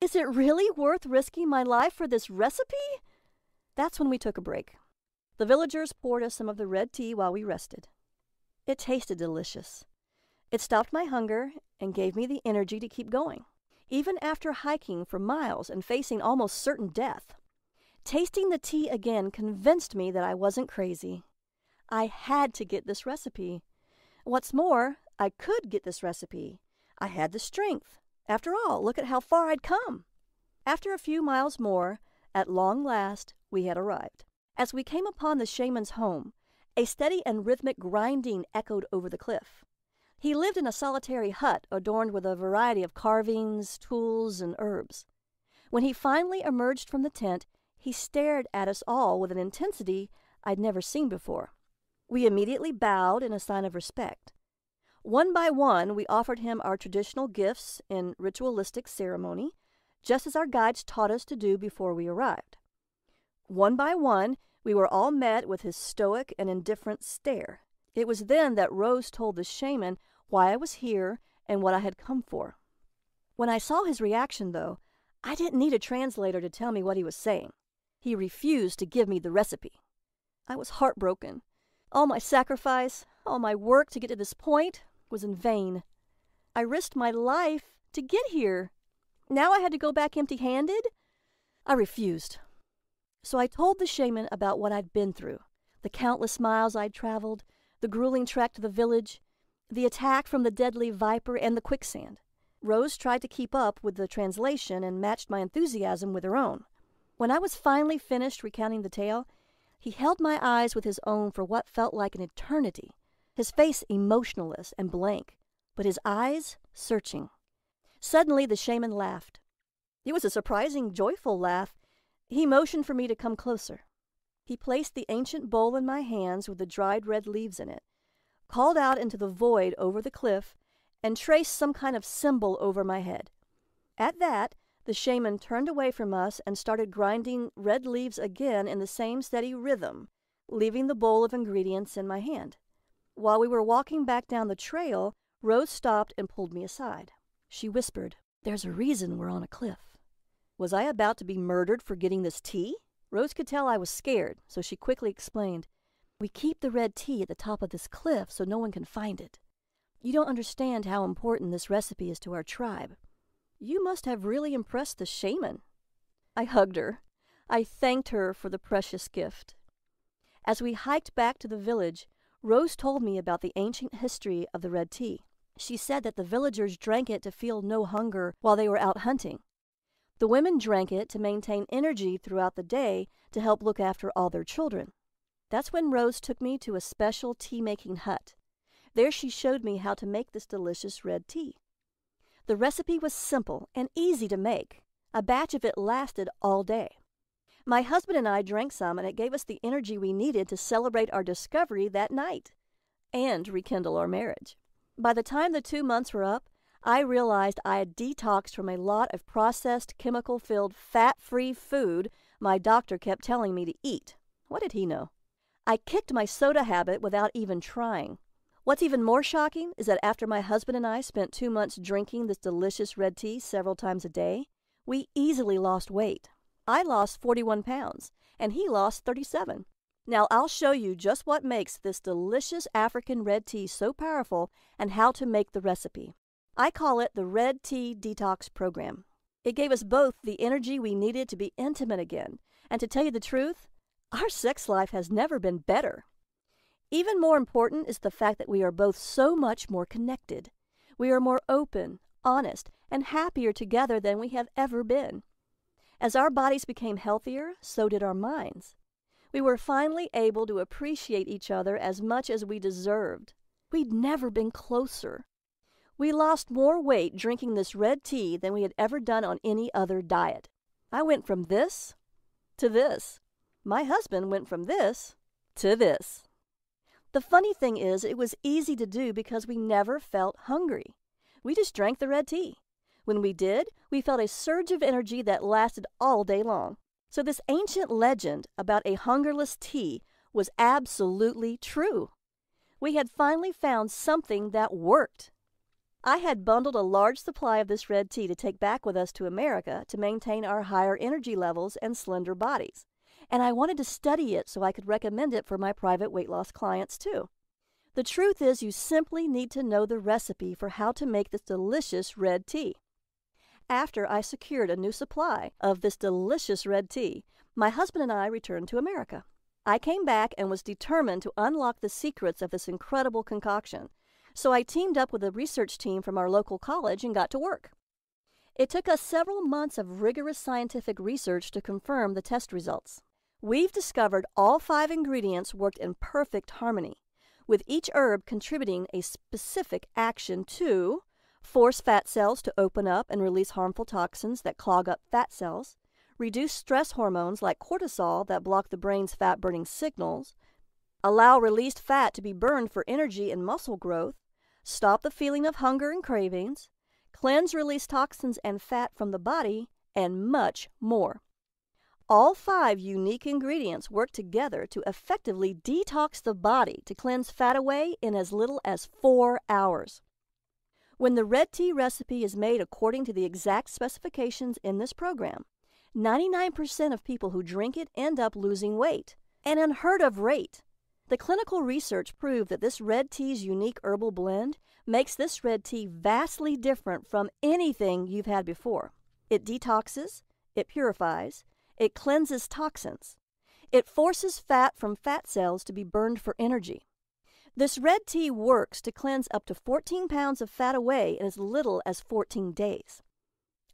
Is it really worth risking my life for this recipe? That's when we took a break. The villagers poured us some of the red tea while we rested. It tasted delicious. It stopped my hunger and gave me the energy to keep going, even after hiking for miles and facing almost certain death. Tasting the tea again convinced me that I wasn't crazy. I had to get this recipe. What's more, I could get this recipe. I had the strength. After all, look at how far I'd come. After a few miles more, at long last, we had arrived. As we came upon the shaman's home, a steady and rhythmic grinding echoed over the cliff. He lived in a solitary hut adorned with a variety of carvings, tools, and herbs. When he finally emerged from the tent, he stared at us all with an intensity I'd never seen before. We immediately bowed in a sign of respect. One by one, we offered him our traditional gifts in ritualistic ceremony, just as our guides taught us to do before we arrived. One by one, we were all met with his stoic and indifferent stare. It was then that Rose told the shaman why I was here and what I had come for. When I saw his reaction, though, I didn't need a translator to tell me what he was saying. He refused to give me the recipe. I was heartbroken. All my sacrifice, all my work to get to this point, was in vain. I risked my life to get here. Now I had to go back empty handed? I refused. So I told the shaman about what I'd been through the countless miles I'd traveled, the grueling trek to the village, the attack from the deadly viper, and the quicksand. Rose tried to keep up with the translation and matched my enthusiasm with her own. When I was finally finished recounting the tale, he held my eyes with his own for what felt like an eternity his face emotionless and blank, but his eyes searching. Suddenly the shaman laughed. It was a surprising, joyful laugh. He motioned for me to come closer. He placed the ancient bowl in my hands with the dried red leaves in it, called out into the void over the cliff, and traced some kind of symbol over my head. At that, The shaman turned away from us and started grinding red leaves again in the same steady rhythm, leaving the bowl of ingredients in my hand. While we were walking back down the trail, Rose stopped and pulled me aside. She whispered, There's a reason we're on a cliff. Was I about to be murdered for getting this tea? Rose could tell I was scared, so she quickly explained, We keep the red tea at the top of this cliff so no one can find it. You don't understand how important this recipe is to our tribe. You must have really impressed the shaman. I hugged her. I thanked her for the precious gift. As we hiked back to the village, Rose told me about the ancient history of the red tea. She said that the villagers drank it to feel no hunger while they were out hunting. The women drank it to maintain energy throughout the day to help look after all their children. That's when Rose took me to a special tea making hut. There she showed me how to make this delicious red tea. The recipe was simple and easy to make. A batch of it lasted all day. My husband and I drank some, and it gave us the energy we needed to celebrate our discovery that night and rekindle our marriage. By the time the two months were up, I realized I had detoxed from a lot of processed, chemical filled, fat free food my doctor kept telling me to eat. What did he know? I kicked my soda habit without even trying. What's even more shocking is that after my husband and I spent two months drinking this delicious red tea several times a day, we easily lost weight. I lost 41 pounds, and he lost 37. Now, I'll show you just what makes this delicious African red tea so powerful and how to make the recipe. I call it the Red Tea Detox Program. It gave us both the energy we needed to be intimate again, and to tell you the truth, our sex life has never been better. Even more important is the fact that we are both so much more connected. We are more open, honest, and happier together than we have ever been. As our bodies became healthier, so did our minds. We were finally able to appreciate each other as much as we deserved. We'd never been closer. We lost more weight drinking this red tea than we had ever done on any other diet. I went from this to this. My husband went from this to this. The funny thing is, it was easy to do because we never felt hungry. We just drank the red tea. When we did, we felt a surge of energy that lasted all day long. So, this ancient legend about a hungerless tea was absolutely true. We had finally found something that worked. I had bundled a large supply of this red tea to take back with us to America to maintain our higher energy levels and slender bodies and I wanted to study it so I could recommend it for my private weight loss clients too. The truth is, you simply need to know the recipe for how to make this delicious red tea. After I secured a new supply of this delicious red tea, my husband and I returned to America. I came back and was determined to unlock the secrets of this incredible concoction, so I teamed up with a research team from our local college and got to work. It took us several months of rigorous scientific research to confirm the test results. We've discovered all five ingredients worked in perfect harmony, with each herb contributing a specific action to force fat cells to open up and release harmful toxins that clog up fat cells, reduce stress hormones like cortisol that block the brain's fat burning signals, allow released fat to be burned for energy and muscle growth, stop the feeling of hunger and cravings, cleanse release toxins and fat from the body, and much more. All five unique ingredients work together to effectively detox the body to cleanse fat away in as little as four hours. When the red tea recipe is made according to the exact specifications in this program, 99% of people who drink it end up losing weight, an unheard of rate. The clinical research proved that this red tea's unique herbal blend makes this red tea vastly different from anything you've had before. It detoxes, it purifies, it cleanses toxins. It forces fat from fat cells to be burned for energy. This red tea works to cleanse up to 14 pounds of fat away in as little as 14 days.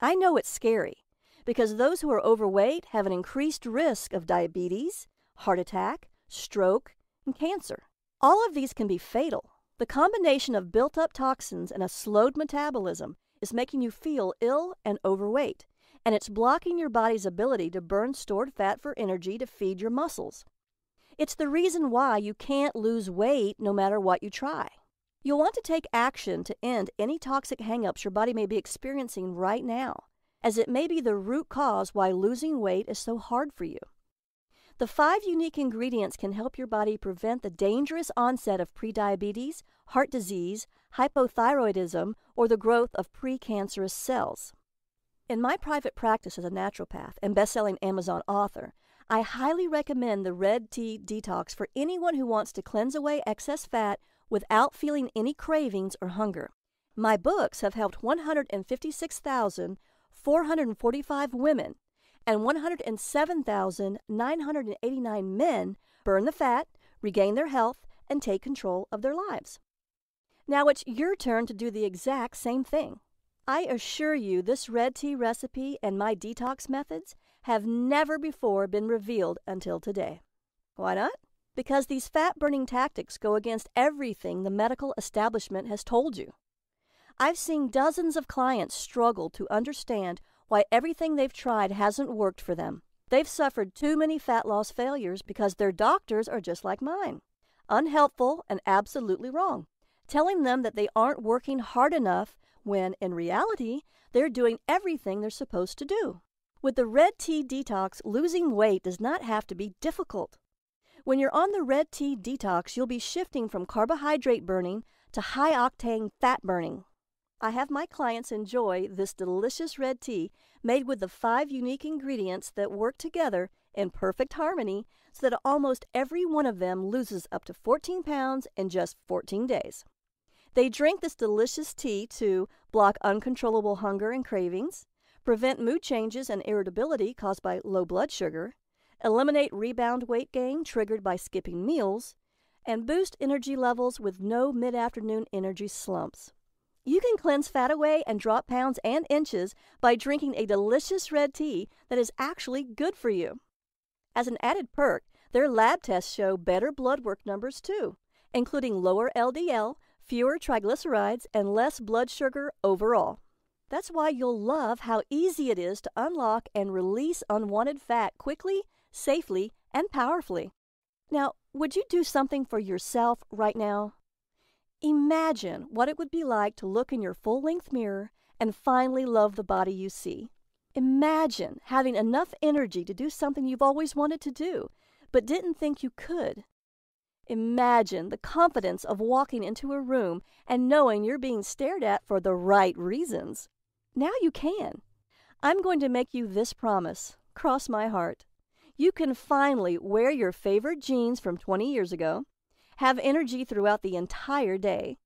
I know it's scary because those who are overweight have an increased risk of diabetes, heart attack, stroke, and cancer. All of these can be fatal. The combination of built up toxins and a slowed metabolism is making you feel ill and overweight, and it's blocking your body's ability to burn stored fat for energy to feed your muscles. It's the reason why you can't lose weight no matter what you try. You'll want to take action to end any toxic hangups your body may be experiencing right now. as it may be the root cause why losing weight is so hard for you. The five unique ingredients can help your body prevent the dangerous onset of prediabetes, heart disease, hypothyroidism, or the growth of precancerous cells. In my private practice as a naturopath and best-selling Amazon author, I highly recommend the red tea detox for anyone who wants to cleanse away excess fat without feeling any cravings or hunger. My books have helped 156,445 women and 107,989 men burn the fat, regain their health, and take control of their lives. Now it's your turn to do the exact same thing. I assure you, this red tea recipe and my detox methods have never before been revealed until today. Why not? Because these fat burning tactics go against everything the medical establishment has told you. I've seen dozens of clients struggle to understand why everything they've tried hasn't worked for them. They've suffered too many fat loss failures because their doctors are just like mine unhelpful and absolutely wrong, telling them that they aren't working hard enough when, in reality, they're doing everything they're supposed to do. With the red tea detox, losing weight does not have to be difficult. When you're on the red tea detox, you'll be shifting from carbohydrate burning to high octane fat burning. I have my clients enjoy this delicious red tea made with the five unique ingredients that work together in perfect harmony so that almost every one of them loses up to 14 pounds in just 14 days. They drink this delicious tea to block uncontrollable hunger and cravings, prevent mood changes and irritability caused by low blood sugar, eliminate rebound weight gain triggered by skipping meals, and boost energy levels with no mid afternoon energy slumps. You can cleanse fat away and drop pounds and inches by drinking a delicious red tea that is actually good for you. As an added perk, their lab tests show better blood work numbers too, including lower LDL, fewer triglycerides, and less blood sugar overall. That's why you'll love how easy it is to unlock and release unwanted fat quickly, safely, and powerfully. Now, would you do something for yourself right now? Imagine what it would be like to look in your full length mirror and finally love the body you see. Imagine having enough energy to do something you've always wanted to do, but didn't think you could. Imagine the confidence of walking into a room and knowing you're being stared at for the right reasons. Now you can. I'm going to make you this promise. Cross my heart. You can finally wear your favorite jeans from 20 years ago, have energy throughout the entire day,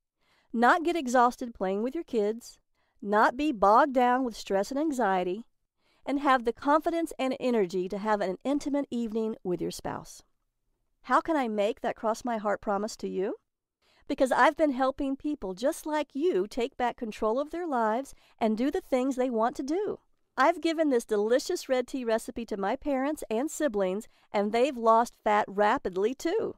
not get exhausted playing with your kids, not be bogged down with stress and anxiety, and have the confidence and energy to have an intimate evening with your spouse. How can I make that cross my heart promise to you? Because I've been helping people just like you take back control of their lives and do the things they want to do. I've given this delicious red tea recipe to my parents and siblings, and they've lost fat rapidly too.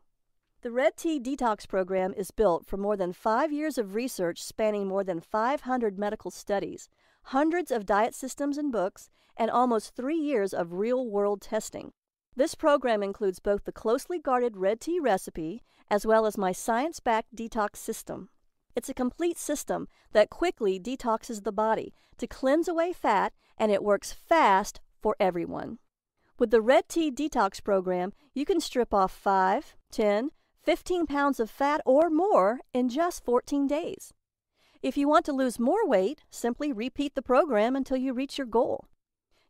The Red Tea Detox Program is built from more than five years of research spanning more than 500 medical studies, hundreds of diet systems and books, and almost three years of real world testing. This program includes both the closely guarded red tea recipe as well as my science backed detox system. It's a complete system that quickly detoxes the body to cleanse away fat, and it works fast for everyone. With the Red Tea Detox Program, you can strip off 5, 10, 15 pounds of fat or more in just 14 days. If you want to lose more weight, simply repeat the program until you reach your goal.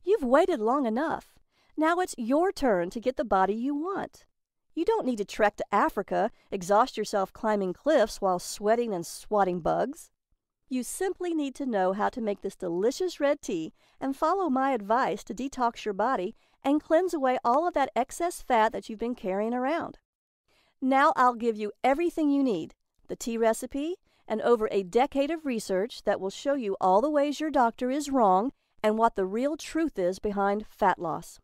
You've waited long enough. Now it's your turn to get the body you want. You don't need to trek to Africa, exhaust yourself climbing cliffs while sweating and swatting bugs. You simply need to know how to make this delicious red tea and follow my advice to detox your body and cleanse away all of that excess fat that you've been carrying around. Now I'll give you everything you need the tea recipe, and over a decade of research that will show you all the ways your doctor is wrong and what the real truth is behind fat loss.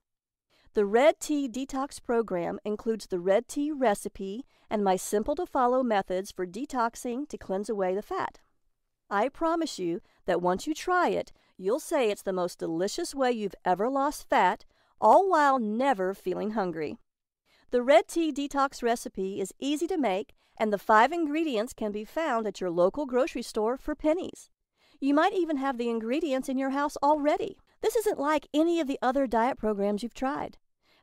The Red Tea Detox Program includes the red tea recipe and my simple to follow methods for detoxing to cleanse away the fat. I promise you that once you try it, you'll say it's the most delicious way you've ever lost fat, all while never feeling hungry. The red tea detox recipe is easy to make, and the five ingredients can be found at your local grocery store for pennies. You might even have the ingredients in your house already. This isn't like any of the other diet programs you've tried.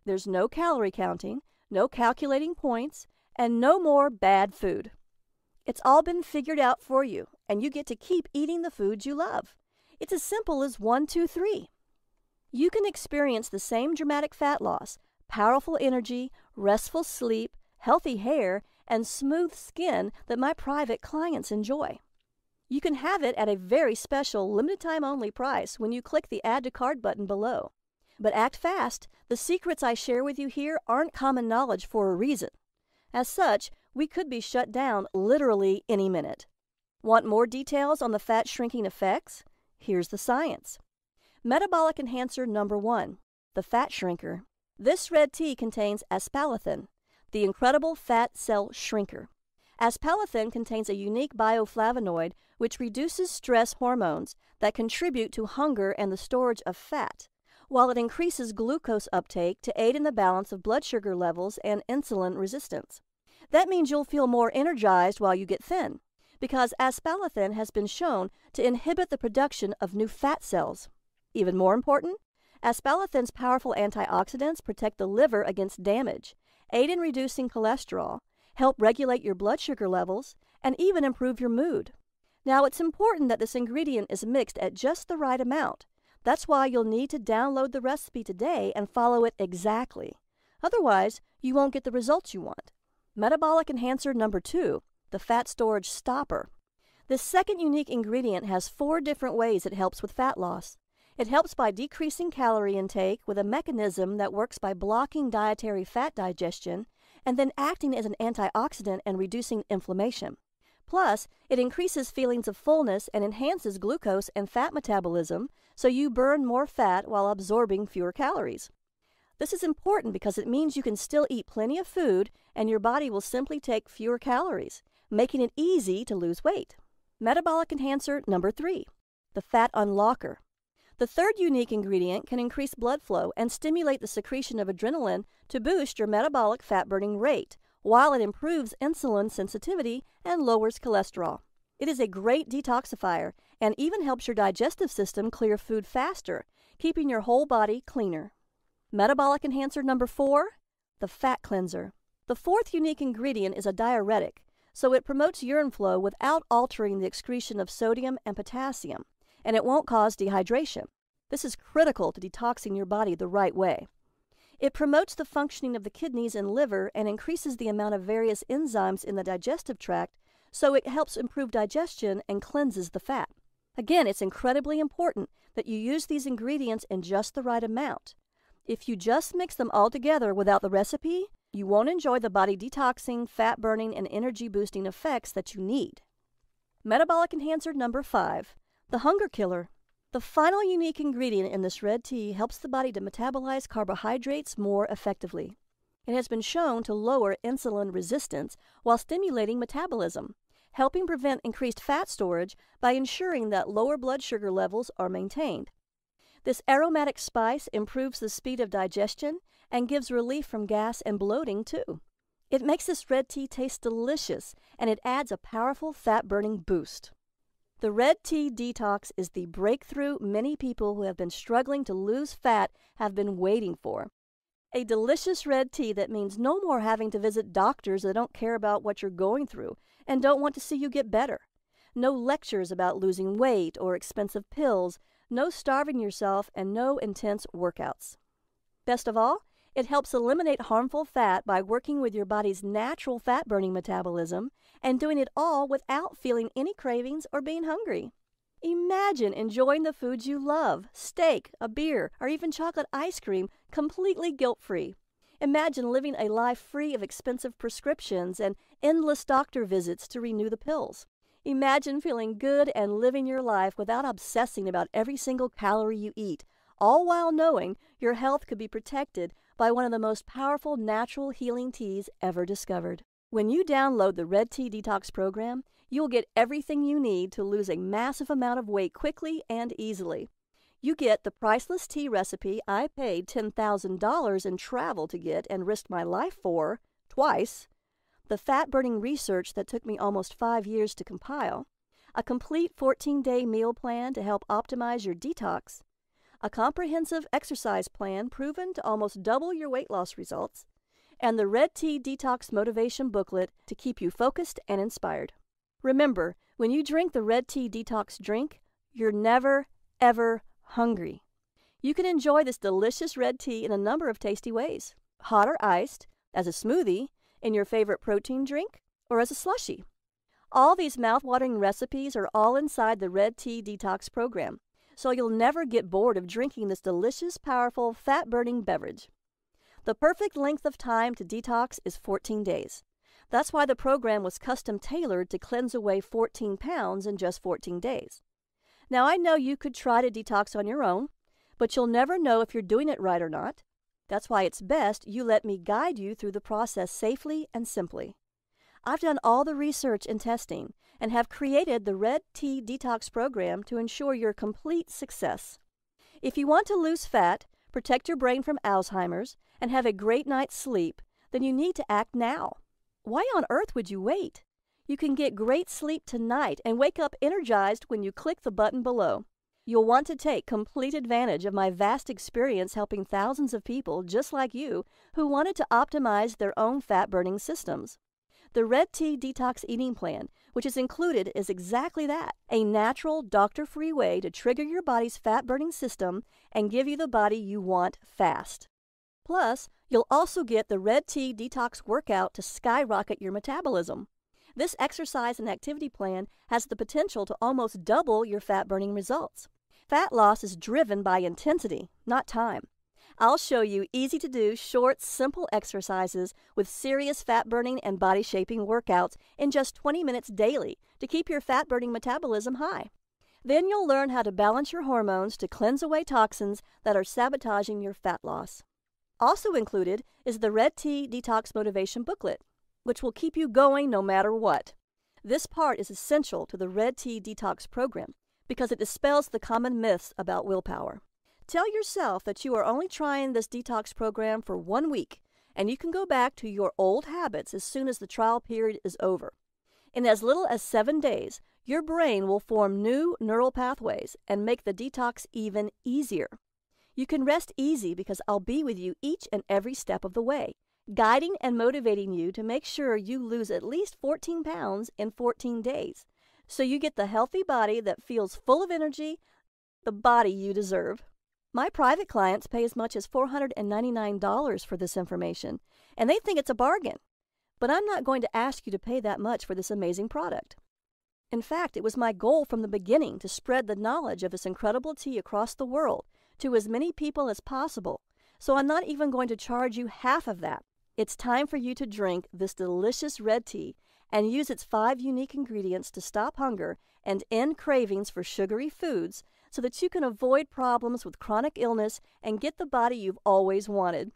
There's no calorie counting, no calculating points, and no more bad food. It's all been figured out for you, and you get to keep eating the foods you love. It's as simple as one, two, three. You can experience the same dramatic fat loss, powerful energy, restful sleep, healthy hair, and smooth skin that my private clients enjoy. You can have it at a very special, limited time only price when you click the Add to Cart button below. But act fast. The secrets I share with you here aren't common knowledge for a reason. As such, we could be shut down literally any minute. Want more details on the fat shrinking effects? Here's the science. Metabolic enhancer number one, the fat shrinker. This red tea contains aspalathin, the incredible fat cell shrinker. Aspalathin contains a unique bioflavonoid which reduces stress hormones that contribute to hunger and the storage of fat, while it increases glucose uptake to aid in the balance of blood sugar levels and insulin resistance. That means you'll feel more energized while you get thin, because aspalathin has been shown to inhibit the production of new fat cells. Even more important, aspalathin's powerful antioxidants protect the liver against damage, aid in reducing cholesterol, help regulate your blood sugar levels, and even improve your mood. Now, it's important that this ingredient is mixed at just the right amount. That's why you'll need to download the recipe today and follow it exactly. Otherwise, you won't get the results you want. Metabolic enhancer number two, the fat storage stopper. This second unique ingredient has four different ways it helps with fat loss. It helps by decreasing calorie intake with a mechanism that works by blocking dietary fat digestion and then acting as an antioxidant and reducing inflammation. Plus, it increases feelings of fullness and enhances glucose and fat metabolism so you burn more fat while absorbing fewer calories. This is important because it means you can still eat plenty of food and your body will simply take fewer calories, making it easy to lose weight. Metabolic enhancer number three, the fat unlocker. The third unique ingredient can increase blood flow and stimulate the secretion of adrenaline to boost your metabolic fat burning rate, while it improves insulin sensitivity and lowers cholesterol. It is a great detoxifier and even helps your digestive system clear food faster, keeping your whole body cleaner. Metabolic enhancer number four, the fat cleanser. The fourth unique ingredient is a diuretic, so it promotes urine flow without altering the excretion of sodium and potassium and it won't cause dehydration. This is critical to detoxing your body the right way. It promotes the functioning of the kidneys and liver and increases the amount of various enzymes in the digestive tract, so it helps improve digestion and cleanses the fat. Again, it's incredibly important that you use these ingredients in just the right amount. If you just mix them all together without the recipe, you won't enjoy the body detoxing, fat burning, and energy boosting effects that you need. Metabolic enhancer number five the hunger killer. The final unique ingredient in this red tea helps the body to metabolize carbohydrates more effectively. It has been shown to lower insulin resistance while stimulating metabolism, helping prevent increased fat storage by ensuring that lower blood sugar levels are maintained. This aromatic spice improves the speed of digestion and gives relief from gas and bloating, too. It makes this red tea taste delicious and it adds a powerful fat burning boost. The red tea detox is the breakthrough many people who have been struggling to lose fat have been waiting for. A delicious red tea that means no more having to visit doctors that don't care about what you're going through and don't want to see you get better. No lectures about losing weight or expensive pills, no starving yourself, and no intense workouts. Best of all, it helps eliminate harmful fat by working with your body's natural fat burning metabolism and doing it all without feeling any cravings or being hungry. Imagine enjoying the foods you love steak, a beer, or even chocolate ice cream completely guilt free. Imagine living a life free of expensive prescriptions and endless doctor visits to renew the pills. Imagine feeling good and living your life without obsessing about every single calorie you eat, all while knowing your health could be protected by one of the most powerful natural healing teas ever discovered. When you download the Red Tea Detox program, you'll get everything you need to lose a massive amount of weight quickly and easily. You get the priceless tea recipe I paid $10,000 in travel to get and risked my life for twice, the fat burning research that took me almost five years to compile, a complete 14 day meal plan to help optimize your detox, a comprehensive exercise plan proven to almost double your weight loss results, and the Red Tea Detox Motivation Booklet to keep you focused and inspired. Remember, when you drink the Red Tea Detox drink, you're never, ever hungry. You can enjoy this delicious red tea in a number of tasty ways hot or iced, as a smoothie, in your favorite protein drink, or as a slushy. All these mouthwatering recipes are all inside the Red Tea Detox program, so you'll never get bored of drinking this delicious, powerful, fat burning beverage. The perfect length of time to detox is 14 days. That's why the program was custom tailored to cleanse away 14 pounds in just 14 days. Now, I know you could try to detox on your own, but you'll never know if you're doing it right or not. That's why it's best you let me guide you through the process safely and simply. I've done all the research and testing and have created the Red Tea Detox program to ensure your complete success. If you want to lose fat, protect your brain from Alzheimer's, and have a great night's sleep, then you need to act now. Why on earth would you wait? You can get great sleep tonight and wake up energized when you click the button below. You'll want to take complete advantage of my vast experience helping thousands of people just like you who wanted to optimize their own fat burning systems. The Red Tea Detox Eating Plan, which is included, is exactly that a natural, doctor free way to trigger your body's fat burning system and give you the body you want fast. Plus, you'll also get the Red Tea Detox Workout to skyrocket your metabolism. This exercise and activity plan has the potential to almost double your fat burning results. Fat loss is driven by intensity, not time. I'll show you easy to do, short, simple exercises with serious fat burning and body shaping workouts in just 20 minutes daily to keep your fat burning metabolism high. Then you'll learn how to balance your hormones to cleanse away toxins that are sabotaging your fat loss. Also included is the Red Tea Detox Motivation Booklet, which will keep you going no matter what. This part is essential to the Red Tea Detox program because it dispels the common myths about willpower. Tell yourself that you are only trying this detox program for one week, and you can go back to your old habits as soon as the trial period is over. In as little as seven days, your brain will form new neural pathways and make the detox even easier. You can rest easy because I'll be with you each and every step of the way, guiding and motivating you to make sure you lose at least 14 pounds in 14 days so you get the healthy body that feels full of energy, the body you deserve. My private clients pay as much as $499 for this information, and they think it's a bargain. But I'm not going to ask you to pay that much for this amazing product. In fact, it was my goal from the beginning to spread the knowledge of this incredible tea across the world to as many people as possible, so I'm not even going to charge you half of that. It's time for you to drink this delicious red tea and use its five unique ingredients to stop hunger and end cravings for sugary foods so that you can avoid problems with chronic illness and get the body you've always wanted.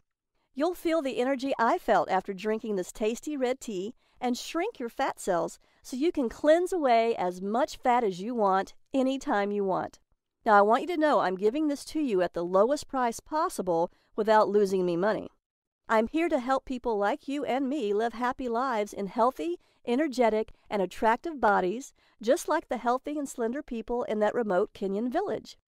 You'll feel the energy I felt after drinking this tasty red tea and shrink your fat cells so you can cleanse away as much fat as you want anytime you want. Now, I want you to know I'm giving this to you at the lowest price possible without losing me money. I'm here to help people like you and me live happy lives in healthy, energetic, and attractive bodies, just like the healthy and slender people in that remote Kenyan village.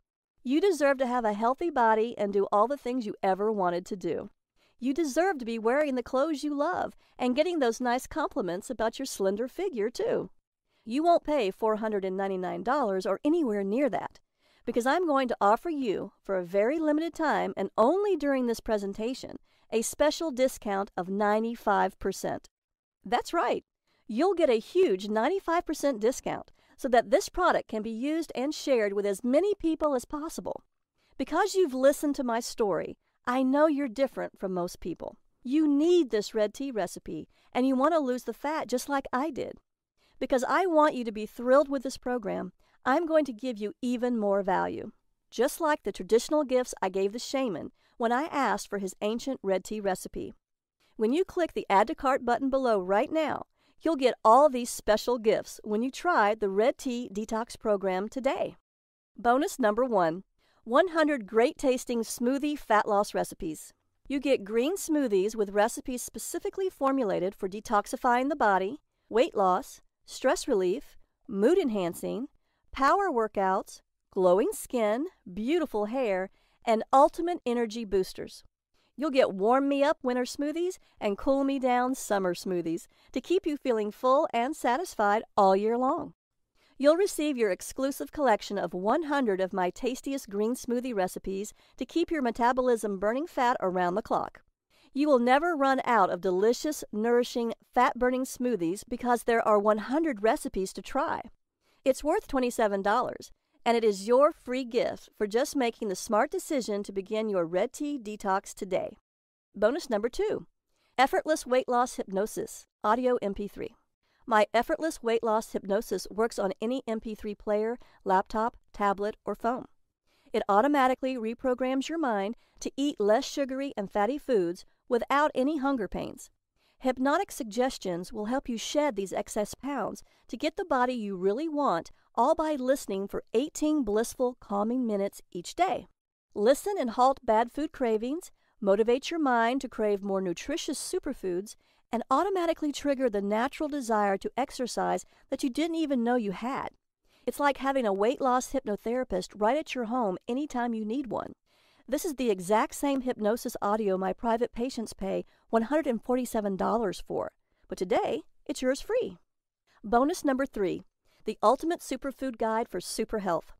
You deserve to have a healthy body and do all the things you ever wanted to do. You deserve to be wearing the clothes you love and getting those nice compliments about your slender figure, too. You won't pay $499 or anywhere near that because I'm going to offer you, for a very limited time and only during this presentation, a special discount of 95%. That's right, you'll get a huge 95% discount so that this product can be used and shared with as many people as possible. Because you've listened to my story, I know you're different from most people. You need this red tea recipe and you want to lose the fat just like I did. Because I want you to be thrilled with this program, I'm going to give you even more value. Just like the traditional gifts I gave the shaman when I asked for his ancient red tea recipe. When you click the Add to Cart button below right now, you'll get all these special gifts when you try the Red Tea Detox Program today. Bonus number one 100 great tasting smoothie fat loss recipes. You get green smoothies with recipes specifically formulated for detoxifying the body, weight loss, stress relief, mood enhancing, power workouts, glowing skin, beautiful hair, and ultimate energy boosters. You'll get warm me up winter smoothies and cool me down summer smoothies to keep you feeling full and satisfied all year long. You'll receive your exclusive collection of 100 of my tastiest green smoothie recipes to keep your metabolism burning fat around the clock. You will never run out of delicious, nourishing, fat burning smoothies because there are 100 recipes to try. It's worth $27, and it is your free gift for just making the smart decision to begin your red tea detox today. Bonus number two Effortless Weight Loss Hypnosis Audio MP3. My effortless weight loss hypnosis works on any MP3 player, laptop, tablet, or phone. It automatically reprograms your mind to eat less sugary and fatty foods without any hunger pains. Hypnotic suggestions will help you shed these excess pounds to get the body you really want, all by listening for 18 blissful, calming minutes each day. Listen and halt bad food cravings, motivate your mind to crave more nutritious superfoods, and automatically trigger the natural desire to exercise that you didn't even know you had. It's like having a weight loss hypnotherapist right at your home anytime you need one. This is the exact same hypnosis audio my private patients pay $147 for, but today it's yours free. Bonus number three the ultimate superfood guide for super health.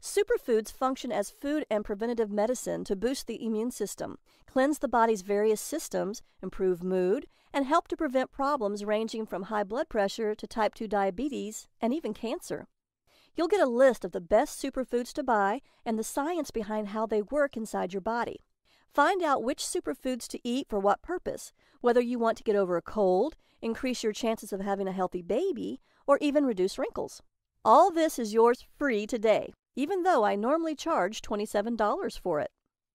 Superfoods function as food and preventative medicine to boost the immune system, cleanse the body's various systems, improve mood, and help to prevent problems ranging from high blood pressure to type 2 diabetes and even cancer. You'll get a list of the best superfoods to buy and the science behind how they work inside your body. Find out which superfoods to eat for what purpose, whether you want to get over a cold, increase your chances of having a healthy baby, or even reduce wrinkles. All this is yours free today, even though I normally charge $27 for it.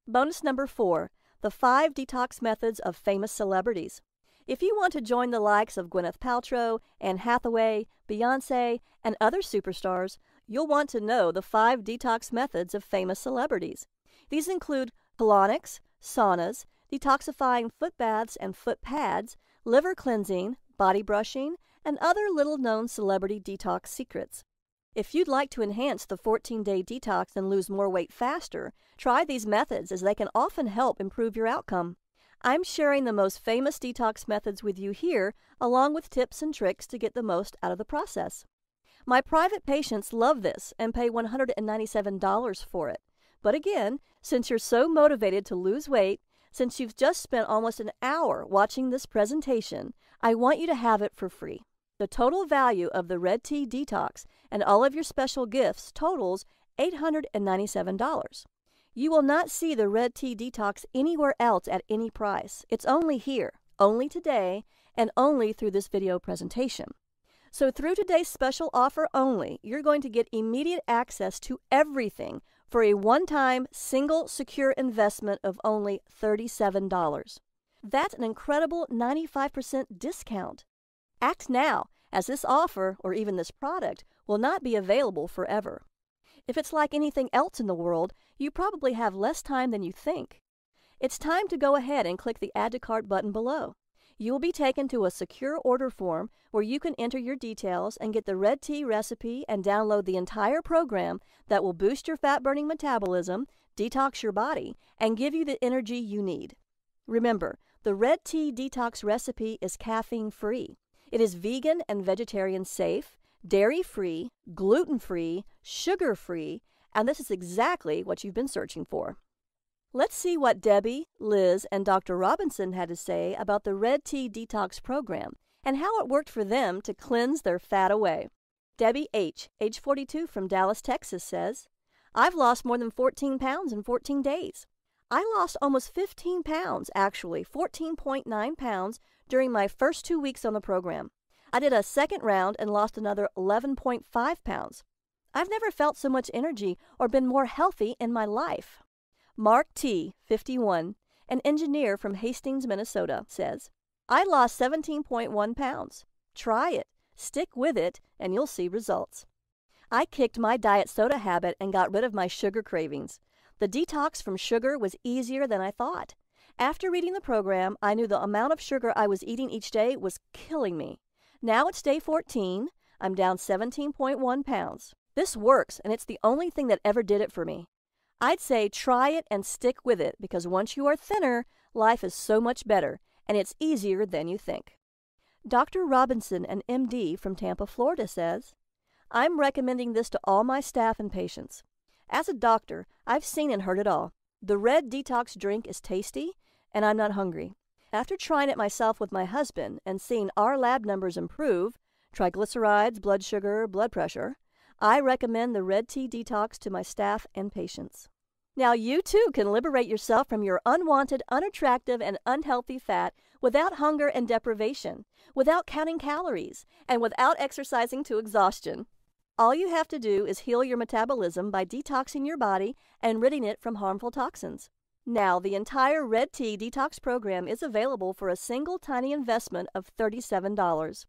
Bonus number four the five detox methods of famous celebrities. If you want to join the likes of Gwyneth Paltrow, Anne Hathaway, Beyonce, and other superstars, you'll want to know the five detox methods of famous celebrities. These include colonics, saunas, detoxifying foot baths and foot pads, liver cleansing, body brushing, and other little known celebrity detox secrets. If you'd like to enhance the 14 day detox and lose more weight faster, try these methods as they can often help improve your outcome. I'm sharing the most famous detox methods with you here, along with tips and tricks to get the most out of the process. My private patients love this and pay $197 for it. But again, since you're so motivated to lose weight, since you've just spent almost an hour watching this presentation, I want you to have it for free. The total value of the Red Tea Detox and all of your special gifts totals $897. You will not see the Red Tea Detox anywhere else at any price. It's only here, only today, and only through this video presentation. So, through today's special offer only, you're going to get immediate access to everything for a one time, single, secure investment of only $37. That's an incredible 95% discount. Act now, as this offer, or even this product, will not be available forever. If it's like anything else in the world, you probably have less time than you think. It's time to go ahead and click the Add to Cart button below. You will be taken to a secure order form where you can enter your details and get the red tea recipe and download the entire program that will boost your fat burning metabolism, detox your body, and give you the energy you need. Remember, the red tea detox recipe is caffeine free. It is vegan and vegetarian safe, dairy free, gluten free, sugar free, and this is exactly what you've been searching for. Let's see what Debbie, Liz, and Dr. Robinson had to say about the Red Tea Detox program and how it worked for them to cleanse their fat away. Debbie H., age 42 from Dallas, Texas, says, I've lost more than 14 pounds in 14 days. I lost almost 15 pounds, actually, 14.9 pounds during my first two weeks on the program. I did a second round and lost another 11.5 pounds. I've never felt so much energy or been more healthy in my life. Mark T., 51, an engineer from Hastings, Minnesota, says, I lost 17.1 pounds. Try it, stick with it, and you'll see results. I kicked my diet soda habit and got rid of my sugar cravings. The detox from sugar was easier than I thought. After reading the program, I knew the amount of sugar I was eating each day was killing me. Now it's day 14. I'm down 17.1 pounds. This works, and it's the only thing that ever did it for me. I'd say try it and stick with it because once you are thinner, life is so much better and it's easier than you think. Dr. Robinson, an MD from Tampa, Florida, says, I'm recommending this to all my staff and patients. As a doctor, I've seen and heard it all. The red detox drink is tasty, and I'm not hungry. After trying it myself with my husband and seeing our lab numbers improve triglycerides, blood sugar, blood pressure I recommend the Red Tea Detox to my staff and patients. Now, you too can liberate yourself from your unwanted, unattractive, and unhealthy fat without hunger and deprivation, without counting calories, and without exercising to exhaustion. All you have to do is heal your metabolism by detoxing your body and ridding it from harmful toxins. Now, the entire Red Tea Detox program is available for a single tiny investment of $37.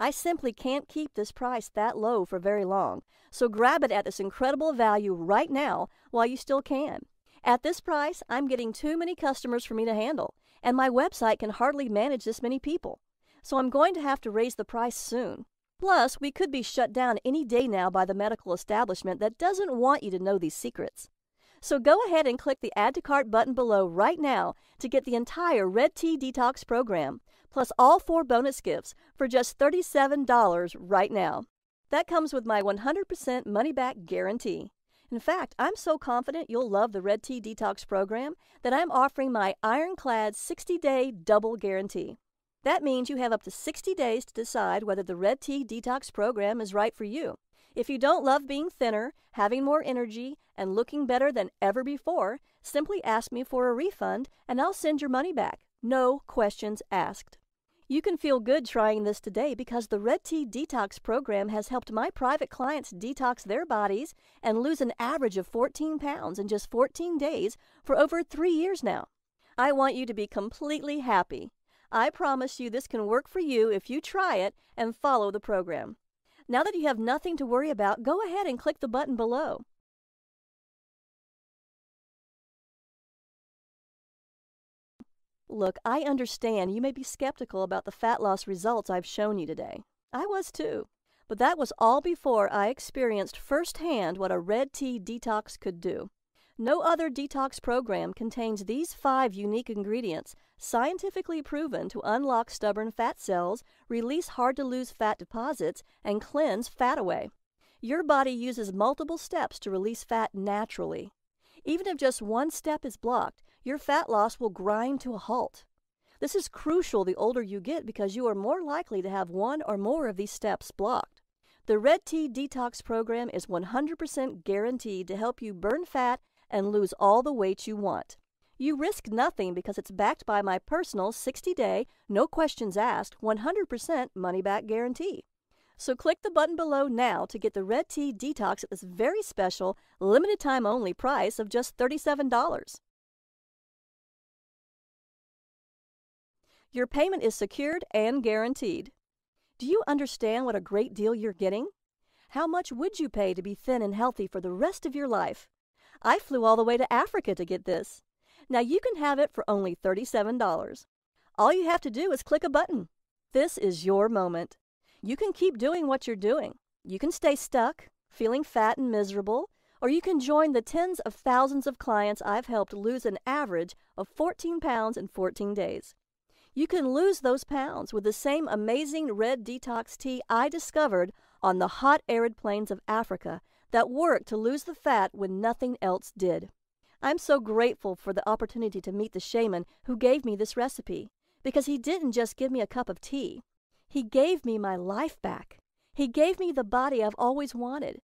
I simply can't keep this price that low for very long, so grab it at this incredible value right now while you still can. At this price, I'm getting too many customers for me to handle, and my website can hardly manage this many people. So I'm going to have to raise the price soon. Plus, we could be shut down any day now by the medical establishment that doesn't want you to know these secrets. So go ahead and click the Add to Cart button below right now to get the entire Red Tea Detox program plus all four bonus gifts for just $37 right now. That comes with my 100% money back guarantee. In fact, I'm so confident you'll love the Red Tea Detox program that I'm offering my ironclad 60 day double guarantee. That means you have up to 60 days to decide whether the Red Tea Detox program is right for you. If you don't love being thinner, having more energy, and looking better than ever before, simply ask me for a refund and I'll send your money back. No questions asked. You can feel good trying this today because the Red Tea Detox program has helped my private clients detox their bodies and lose an average of 14 pounds in just 14 days for over three years now. I want you to be completely happy. I promise you this can work for you if you try it and follow the program. Now that you have nothing to worry about, go ahead and click the button below. Look, I understand you may be skeptical about the fat loss results I've shown you today. I was too. But that was all before I experienced firsthand what a red tea detox could do. No other detox program contains these five unique ingredients, scientifically proven to unlock stubborn fat cells, release hard to lose fat deposits, and cleanse fat away. Your body uses multiple steps to release fat naturally. Even if just one step is blocked, your fat loss will grind to a halt. This is crucial the older you get because you are more likely to have one or more of these steps blocked. The Red Tea Detox program is 100% guaranteed to help you burn fat and lose all the weight you want. You risk nothing because it's backed by my personal 60 day, no questions asked, 100% money back guarantee. So click the button below now to get the Red Tea Detox at this very special, limited time only price of just $37. Your payment is secured and guaranteed. Do you understand what a great deal you're getting? How much would you pay to be thin and healthy for the rest of your life? I flew all the way to Africa to get this. Now you can have it for only $37. All you have to do is click a button. This is your moment. You can keep doing what you're doing. You can stay stuck, feeling fat and miserable, or you can join the tens of thousands of clients I've helped lose an average of 14 pounds in 14 days. You can lose those pounds with the same amazing red detox tea I discovered on the hot arid plains of Africa that worked to lose the fat when nothing else did. I'm so grateful for the opportunity to meet the shaman who gave me this recipe because he didn't just give me a cup of tea. He gave me my life back. He gave me the body I've always wanted.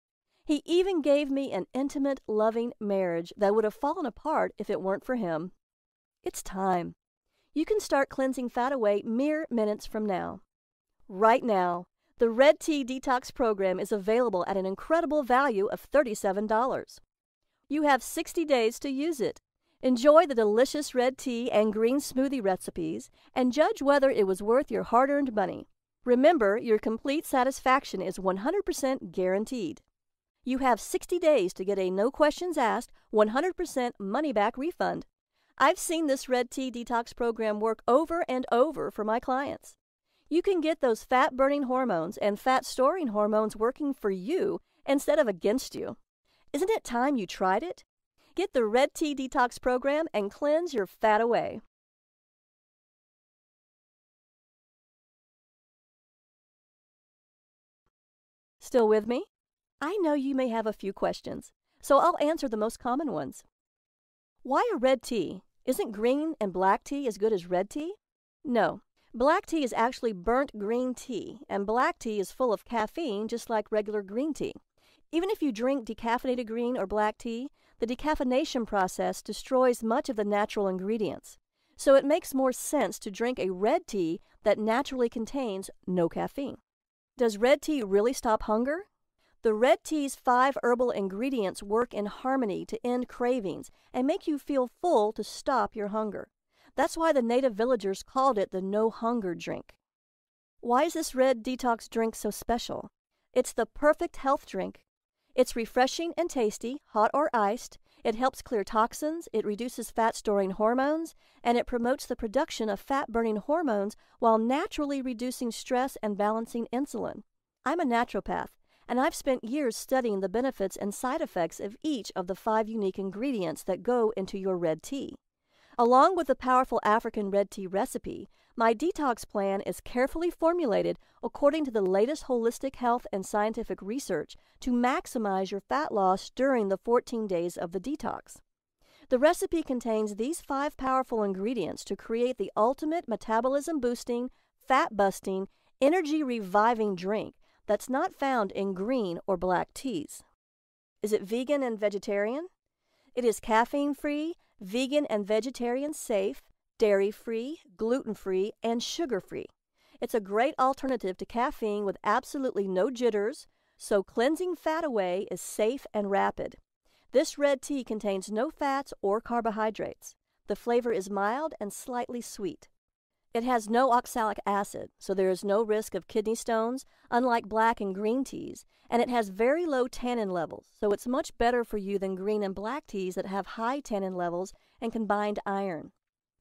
He even gave me an intimate, loving marriage that would have fallen apart if it weren't for him. It's time. You can start cleansing fat away mere minutes from now. Right now, the Red Tea Detox program is available at an incredible value of $37. You have 60 days to use it. Enjoy the delicious red tea and green smoothie recipes and judge whether it was worth your hard earned money. Remember, your complete satisfaction is 100% guaranteed. You have 60 days to get a no questions asked, 100% money back refund. I've seen this red tea detox program work over and over for my clients. You can get those fat burning hormones and fat storing hormones working for you instead of against you. Isn't it time you tried it? Get the Red Tea Detox program and cleanse your fat away. Still with me? I know you may have a few questions, so I'll answer the most common ones. Why a red tea? Isn't green and black tea as good as red tea? No. Black tea is actually burnt green tea, and black tea is full of caffeine just like regular green tea. Even if you drink decaffeinated green or black tea, the decaffeination process destroys much of the natural ingredients. So it makes more sense to drink a red tea that naturally contains no caffeine. Does red tea really stop hunger? The red tea's five herbal ingredients work in harmony to end cravings and make you feel full to stop your hunger. That's why the native villagers called it the no hunger drink. Why is this red detox drink so special? It's the perfect health drink. It's refreshing and tasty, hot or iced. It helps clear toxins, it reduces fat storing hormones, and it promotes the production of fat burning hormones while naturally reducing stress and balancing insulin. I'm a naturopath and I've spent years studying the benefits and side effects of each of the five unique ingredients that go into your red tea. Along with the powerful African red tea recipe, my detox plan is carefully formulated according to the latest holistic health and scientific research to maximize your fat loss during the 14 days of the detox. The recipe contains these five powerful ingredients to create the ultimate metabolism boosting, fat busting, energy reviving drink that's not found in green or black teas. Is it vegan and vegetarian? It is caffeine free, vegan and vegetarian safe, dairy free, gluten free, and sugar free. It's a great alternative to caffeine with absolutely no jitters, so cleansing fat away is safe and rapid. This red tea contains no fats or carbohydrates. The flavor is mild and slightly sweet. It has no oxalic acid, so there is no risk of kidney stones, unlike black and green teas, and it has very low tannin levels, so it's much better for you than green and black teas that have high tannin levels and combined iron.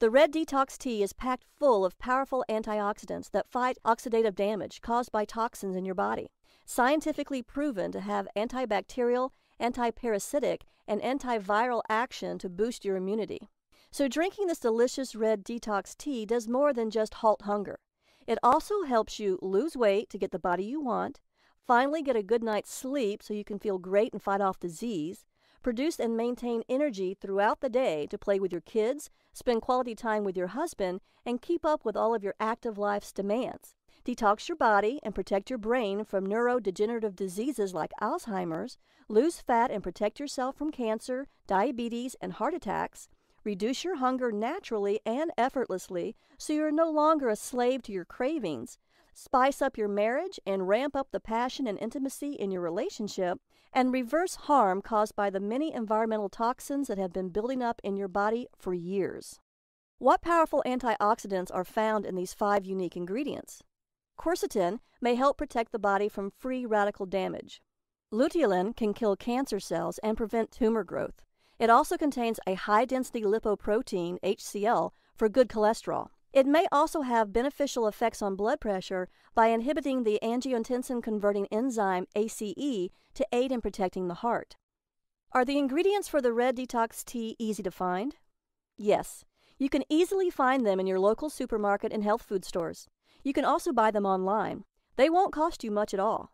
The Red Detox tea is packed full of powerful antioxidants that fight oxidative damage caused by toxins in your body. Scientifically proven to have antibacterial, antiparasitic, and antiviral action to boost your immunity. So, drinking this delicious red detox tea does more than just halt hunger. It also helps you lose weight to get the body you want, finally get a good night's sleep so you can feel great and fight off disease, produce and maintain energy throughout the day to play with your kids, spend quality time with your husband, and keep up with all of your active life's demands. Detox your body and protect your brain from neurodegenerative diseases like Alzheimer's, lose fat and protect yourself from cancer, diabetes, and heart attacks Reduce your hunger naturally and effortlessly so you're no longer a slave to your cravings. Spice up your marriage and ramp up the passion and intimacy in your relationship, and reverse harm caused by the many environmental toxins that have been building up in your body for years. What powerful antioxidants are found in these five unique ingredients? Quercetin may help protect the body from free radical damage. Luteolin can kill cancer cells and prevent tumor growth. It also contains a high density lipoprotein, HDL, for good cholesterol. It may also have beneficial effects on blood pressure by inhibiting the angiotensin converting enzyme ACE to aid in protecting the heart. Are the ingredients for the red detox tea easy to find? Yes. You can easily find them in your local supermarket and health food stores. You can also buy them online. They won't cost you much at all.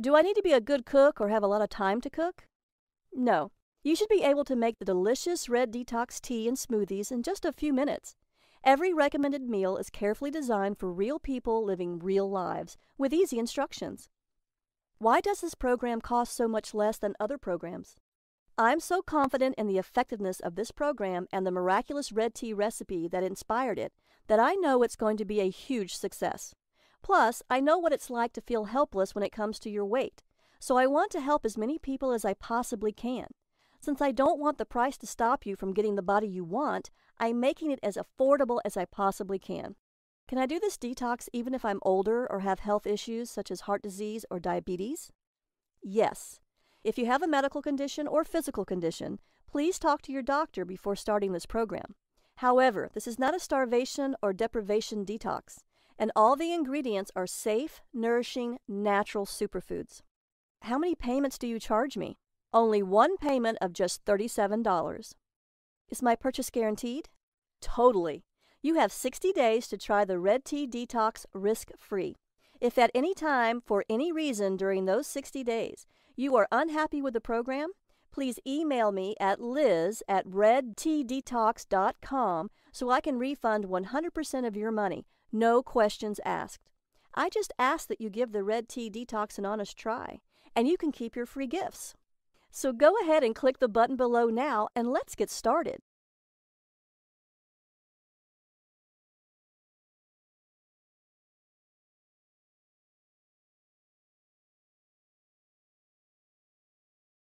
Do I need to be a good cook or have a lot of time to cook? No. You should be able to make the delicious red detox tea and smoothies in just a few minutes. Every recommended meal is carefully designed for real people living real lives with easy instructions. Why does this program cost so much less than other programs? I'm so confident in the effectiveness of this program and the miraculous red tea recipe that inspired it that I know it's going to be a huge success. Plus, I know what it's like to feel helpless when it comes to your weight, so I want to help as many people as I possibly can. Since I don't want the price to stop you from getting the body you want, I'm making it as affordable as I possibly can. Can I do this detox even if I'm older or have health issues such as heart disease or diabetes? Yes. If you have a medical condition or physical condition, please talk to your doctor before starting this program. However, this is not a starvation or deprivation detox, and all the ingredients are safe, nourishing, natural superfoods. How many payments do you charge me? Only one payment of just $37. Is my purchase guaranteed? Totally. You have 60 days to try the Red Tea Detox risk free. If at any time, for any reason during those 60 days, you are unhappy with the program, please email me at liz at redteadetox.com so I can refund 100% of your money, no questions asked. I just ask that you give the Red Tea Detox an honest try, and you can keep your free gifts. So go ahead and click the button below now and let's get started.